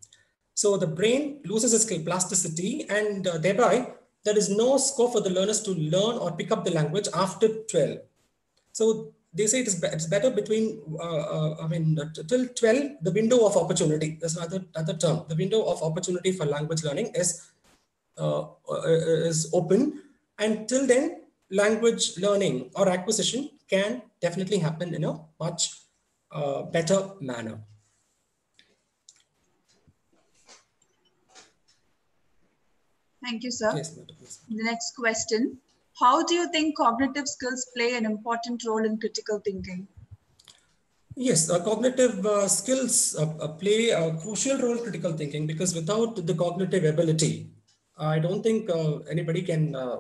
So the brain loses its plasticity and uh, thereby there is no scope for the learners to learn or pick up the language after 12. So they say it is it's better between, uh, uh, I mean, till 12, the window of opportunity, there's another, another term, the window of opportunity for language learning is, uh, uh is open. And till then, language learning or acquisition can definitely happen in a much uh, better manner. Thank you, sir. Yes, The next question. How do you think cognitive skills play an important role in critical thinking? Yes, uh, cognitive uh, skills uh, uh play a crucial role in critical thinking because without the cognitive ability, I don't think uh, anybody can, uh,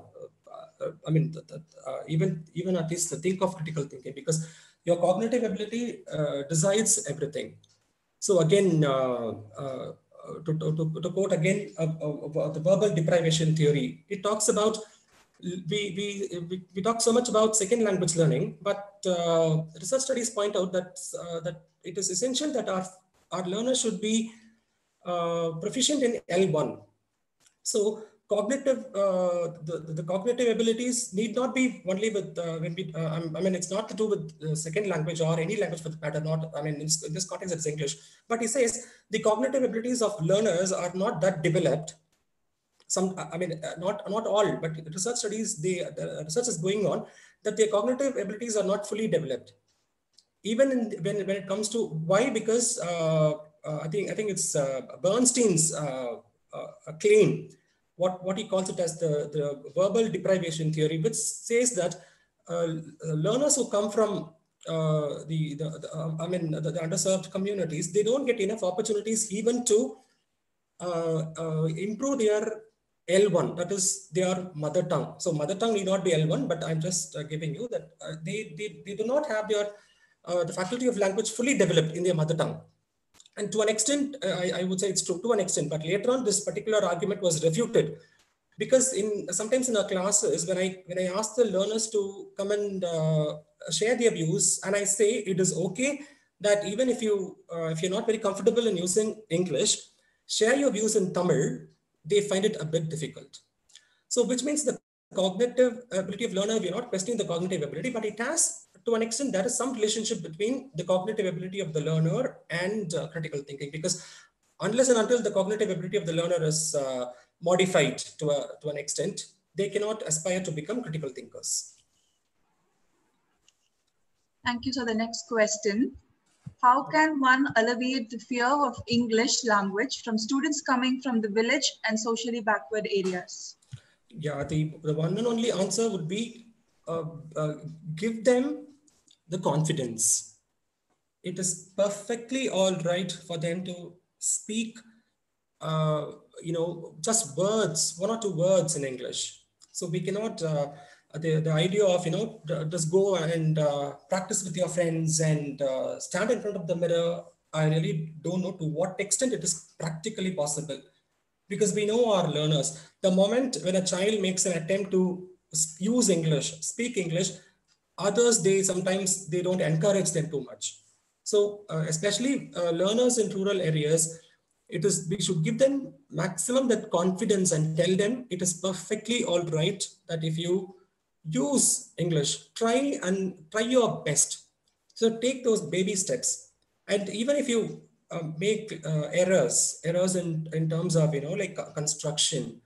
I mean, even, even at least think of critical thinking because your cognitive ability decides everything. So again, to, to, to, quote again the verbal deprivation theory, it talks about we, we, we, talk so much about second language learning, but uh, research studies point out that, uh, that it is essential that our, our learners should be uh, proficient in L1. So cognitive uh, the, the cognitive abilities need not be only with uh, when we uh, I mean it's not to do with second language or any language for the matter not I mean in this context it's English but he says the cognitive abilities of learners are not that developed some I mean not not all but research studies the, research is going on that their cognitive abilities are not fully developed. Even in, when, when it comes to why? Because uh, uh, I think I think it's uh, Bernstein's claim what, what he calls it as the, the verbal deprivation theory, which says that uh, learners who come from uh, the, the, the um, I mean, the, the, underserved communities, they don't get enough opportunities even to uh, uh improve their L1, that is their mother tongue. So mother tongue need not be L1, but I'm just uh, giving you that uh, they, they, they do not have their, the faculty of language fully developed in their mother tongue and to an extent, uh, I, I, would say it's true to an extent, but later on, this particular argument was refuted because in sometimes in our classes, when I when I ask the learners to come and uh, share their views, and I say it is okay that even if you uh, if you're not very comfortable in using English, share your views in Tamil, they find it a bit difficult. So which means the cognitive ability of learner, we're not questioning the cognitive ability, but it has to an extent, there is some relationship between the cognitive ability of the learner and uh, critical thinking because unless and until the cognitive ability of the learner is uh, modified to, a, to an extent, they cannot aspire to become critical thinkers. Thank you. So the next question. How can one alleviate the fear of English language from students coming from the village and socially backward areas? Yeah, the, the one and only answer would be uh, uh, give them the confidence. It is perfectly all right for them to speak, uh, you know, just words, one or two words in English. So we cannot uh, the, the idea of, you know, just go and uh, practice with your friends and uh, stand in front of the mirror, I really don't know to what extent it is practically possible. Because we know our learners, the moment when a child makes an attempt to use English, speak English, others, they sometimes, they don't encourage them too much. So uh, especially uh, learners in rural areas, it is we should give them maximum that confidence and tell them it is perfectly all right that if you use English, try and try your best. So take those baby steps. And even if you uh, make uh, errors, errors in, in terms of, you know, like construction,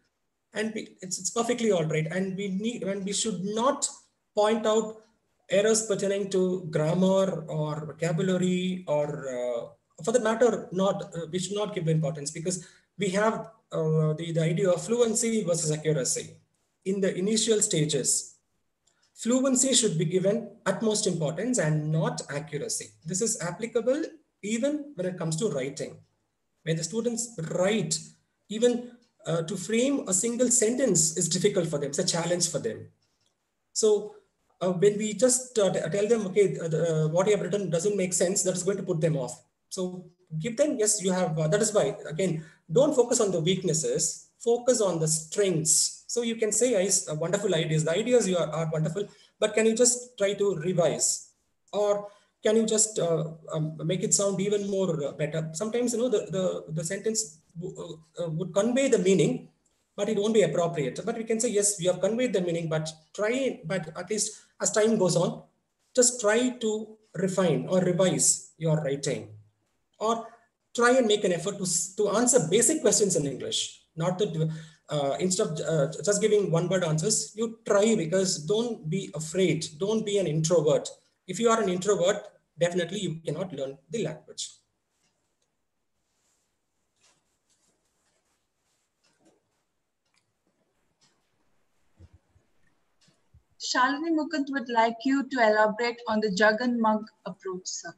and we, it's, it's perfectly all right. And we need, and we should not point out errors pertaining to grammar or vocabulary or uh, for the matter, not, uh, we should not give importance because we have uh, the, the idea of fluency versus accuracy. In the initial stages, Fluency should be given utmost importance and not accuracy. This is applicable even when it comes to writing. When the students write, even uh, to frame a single sentence is difficult for them. It's a challenge for them. So uh, when we just uh, tell them, okay, uh, uh, what you have written doesn't make sense, that is going to put them off. So give them, yes, you have, uh, that is why, again, don't focus on the weaknesses, focus on the strengths so you can say is wonderful ideas. The ideas you are, are wonderful, but can you just try to revise or can you just uh, um, make it sound even more uh, better? Sometimes, you know, the, the, the sentence uh, would convey the meaning, but it won't be appropriate. But we can say, yes, we have conveyed the meaning, but try, but at least as time goes on, just try to refine or revise your writing or try and make an effort to, to answer basic questions in English, not to uh, instead of uh, just giving one word answers, you try because don't be afraid. Don't be an introvert. If you are an introvert, definitely you cannot learn the language. Shalini Mukund would like you to elaborate on the jug and mug approach, sir.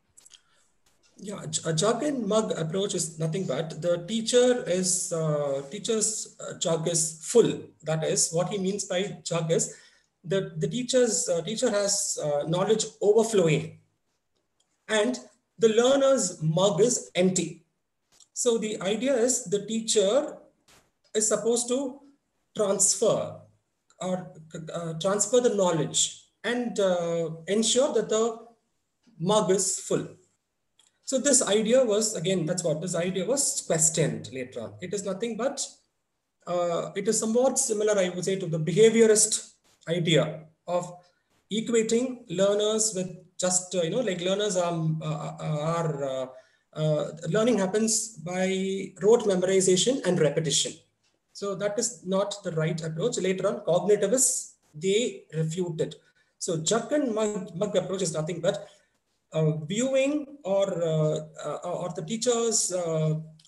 Yeah, a jug and mug approach is nothing but the teacher is uh, teacher's uh, jug is full. That is what he means by jug is the the teacher's uh, teacher has uh, knowledge overflowing, and the learner's mug is empty. So the idea is the teacher is supposed to transfer or uh, transfer the knowledge and uh, ensure that the mug is full. So this idea was, again, that's what this idea was questioned later on. It is nothing but, uh, it is somewhat similar, I would say, to the behaviorist idea of equating learners with just, uh, you know, like learners are, uh, are uh, uh, learning happens by rote memorization and repetition. So that is not the right approach. Later on, cognitivists, they refute it. So Jug and Mug, Mug approach is nothing but uh, viewing or uh, uh, or the teachers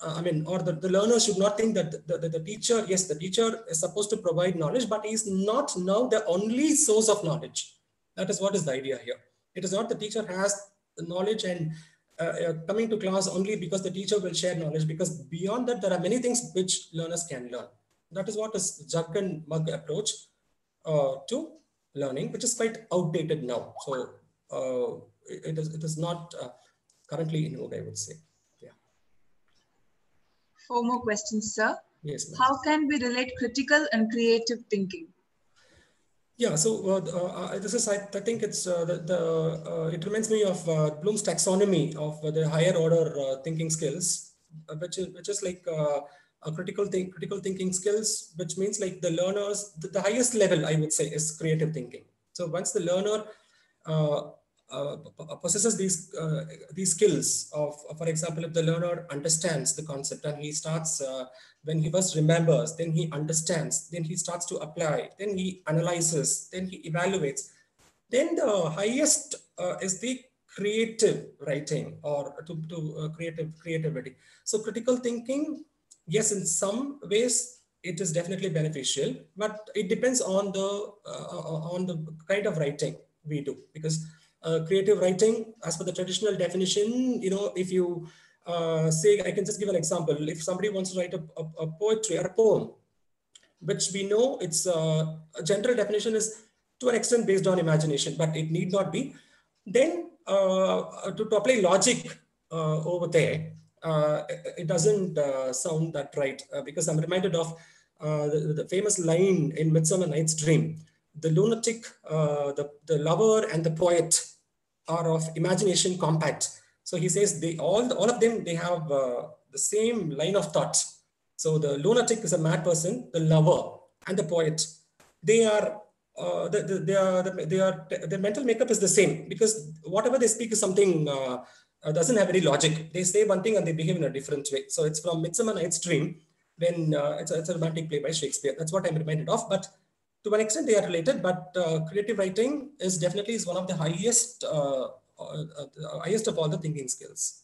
I mean, or the, the learner should not think that the, the, the, teacher, yes, the teacher is supposed to provide knowledge, but is not now the only source of knowledge. That is what is the idea here. It is not the teacher has the knowledge and uh, uh, coming to class only because the teacher will share knowledge, because beyond that, there are many things which learners can learn. That is what is jug and mug approach uh, to learning, which is quite outdated now. So it is it is not uh, currently in vogue, I would say. Yeah. Four more questions, sir. Yes. How can we relate critical and creative thinking? Yeah, so uh, uh, this is I, I think it's uh, the, the uh, it reminds me of uh, Bloom's taxonomy of the higher order thinking skills, which is which is like a critical think critical thinking skills, which means like the learners the, the highest level I would say is creative thinking. So once the learner uh, possesses these uh, these skills of, for example, if the learner understands the concept and he starts uh, when he first remembers, then he understands, then he starts to apply, then he analyzes, then he evaluates. Then the highest uh, is the creative writing or to, to uh, creative creativity. So critical thinking, yes, in some ways it is definitely beneficial, but it depends on the uh, on the kind of writing we do because uh, creative writing, as per the traditional definition, you know, if you uh, say, I can just give an example. If somebody wants to write a, a, a poetry or a poem, which we know it's uh, a general definition is to an extent based on imagination, but it need not be. Then uh, to, to apply logic uh, over there, uh, it doesn't sound that right because I'm reminded of the, the famous line in Midsummer Night's Dream the lunatic, uh, the, the lover and the poet are of imagination compact. So he says they all, all of them, they have uh, the same line of thought. So the lunatic is a mad person, the lover and the poet, they are, uh, the, the, they are, the, they are, their mental makeup is the same because whatever they speak is something uh, uh, doesn't have any logic. They say one thing and they behave in a different way. So it's from Midsummer Night's Dream when uh, it's, a, it's a romantic play by Shakespeare. That's what I'm reminded of. But to an extent they are related, but uh, creative writing is definitely is one of the highest, uh, uh, uh, highest of all the thinking skills.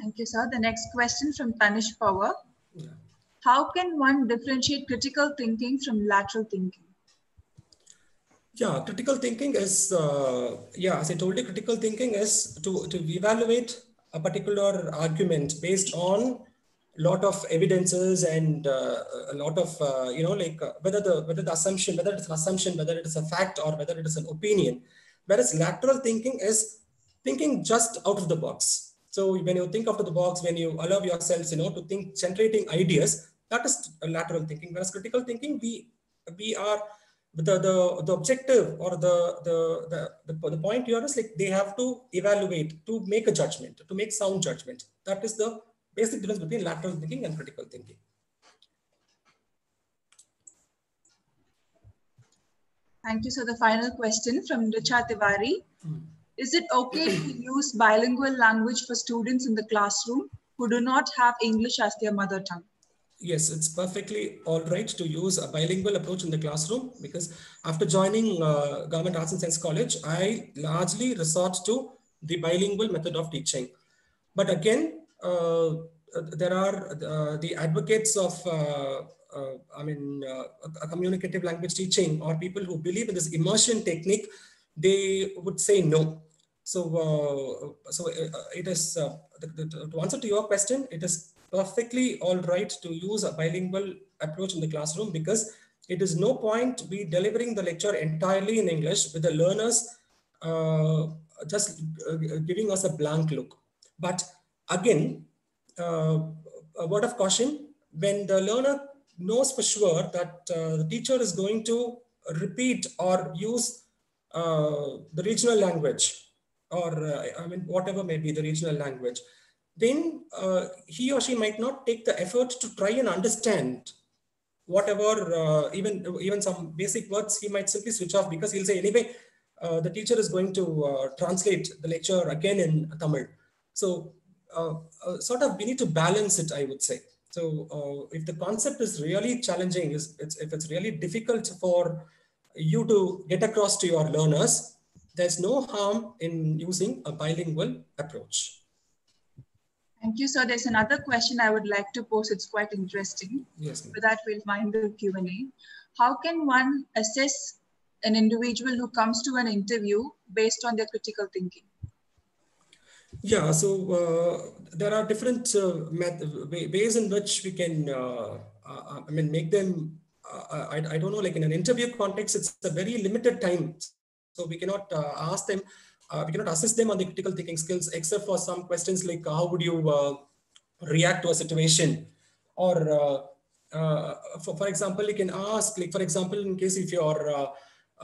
Thank you, sir. The next question from Tanish Power. Yeah. How can one differentiate critical thinking from lateral thinking? Yeah, critical thinking is, uh, yeah, as I told you, critical thinking is to, to evaluate a particular argument based on a lot of evidences and uh, a lot of uh, you know like uh, whether the whether the assumption whether it's an assumption whether it is a fact or whether it is an opinion. Whereas lateral thinking is thinking just out of the box. So when you think out of the box when you allow yourselves you know to think generating ideas that is lateral thinking. Whereas critical thinking we we are the, the, the objective or the, the, the, the, point here is like they have to evaluate, to make a judgment, to make sound judgment. That is the basic difference between lateral thinking and critical thinking. Thank you. So the final question from Richa Tiwari. Hmm. Is it okay to use bilingual language for students in the classroom who do not have English as their mother tongue? Yes, it's perfectly all right to use a bilingual approach in the classroom because after joining uh, Government Arts and Science College, I largely resort to the bilingual method of teaching. But again, uh, there are uh, the advocates of, uh, uh, I mean, uh, a communicative language teaching or people who believe in this immersion technique, they would say no. So, so it is, to answer to your question, it is perfectly all right to use a bilingual approach in the classroom because it is no point to be delivering the lecture entirely in English with the learners uh, just uh, giving us a blank look. But again, uh, a word of caution, when the learner knows for sure that uh, the teacher is going to repeat or use uh, the regional language or uh, I mean, whatever may be the regional language, then uh, he or she might not take the effort to try and understand whatever, uh, even, even some basic words, he might simply switch off because he'll say, anyway, uh, the teacher is going to uh, translate the lecture again in Tamil. So uh, uh, sort of we need to balance it, I would say. So if the concept is really challenging, is if it's really difficult for you to get across to your learners, there's no harm in using a bilingual approach. Thank you. So there's another question I would like to pose. It's quite interesting. Yes. For that, we'll find the Q&A. How can one assess an individual who comes to an interview based on their critical thinking? Yeah, so uh, there are different uh, ways in which we can, uh, uh, I mean, make them, uh, I, I don't know, like in an interview context, it's a very limited time. So we cannot uh, ask them, uh, we cannot assess them on the critical thinking skills except for some questions like how would you uh, react to a situation or uh, uh, for, for example you can ask like for example in case if you're uh,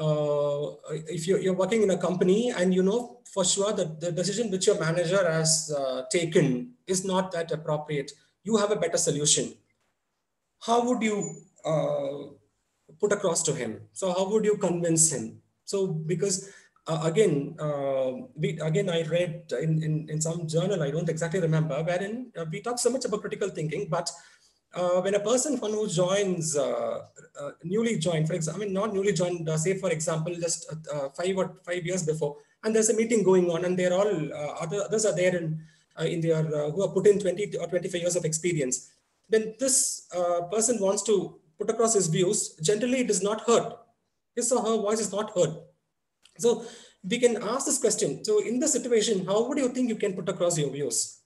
uh, if you're, you're, working in a company and you know for sure that the decision which your manager has taken is not that appropriate you have a better solution how would you uh, put across to him? So how would you convince him? So because uh, again, uh, we again I read in, in in some journal I don't exactly remember wherein uh, we talk so much about critical thinking, but uh, when a person who joins uh, uh, newly joined, for example, I mean not newly joined, say for example, just five or five years before, and there's a meeting going on, and they're all other, others are there in in their who have put in 20 or 25 years of experience. Then this person wants to put across his views. Generally, it is not heard. His or her voice is not heard so we can ask this question. So in the situation, how would you think you can put across your views?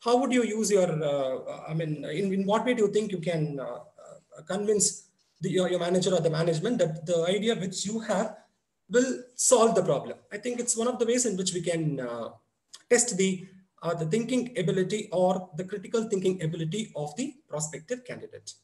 How would you use your, uh, I mean, in, in what way do you think you can uh, uh, convince the, your, your manager or the management that the idea which you have will solve the problem? I think it's one of the ways in which we can uh, test the, uh, the thinking ability or the critical thinking ability of the prospective candidate.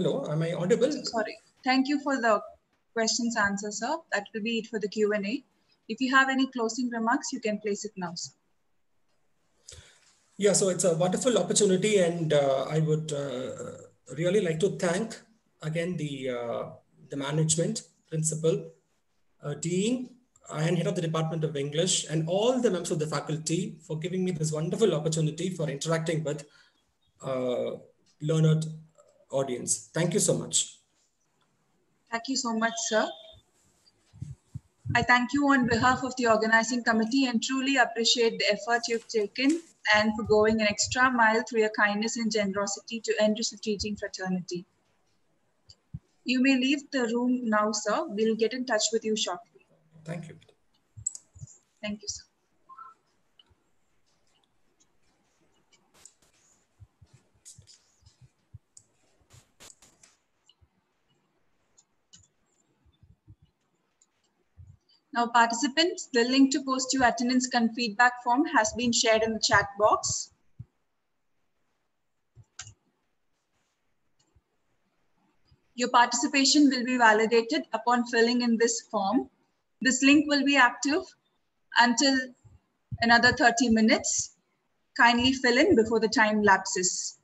Hello, am I audible? Sorry. Thank you for the questions answer, sir. That will be it for the Q&A. If you have any closing remarks, you can place it now, sir. Yeah, so it's a wonderful opportunity and uh, I would uh, really like to thank again the, uh, the management, principal, uh, dean, and head of the Department of English and all the members of the faculty for giving me this wonderful opportunity for interacting with uh, learned audience. Thank you so much. Thank you so much, sir. I thank you on behalf of the organizing committee and truly appreciate the effort you've taken and for going an extra mile through your kindness and generosity to enrich the teaching fraternity. You may leave the room now, sir. We'll get in touch with you shortly. Thank you. Thank you, sir. Now participants, the link to post your attendance and feedback form has been shared in the chat box. Your participation will be validated upon filling in this form. This link will be active until another 30 minutes. Kindly fill in before the time lapses.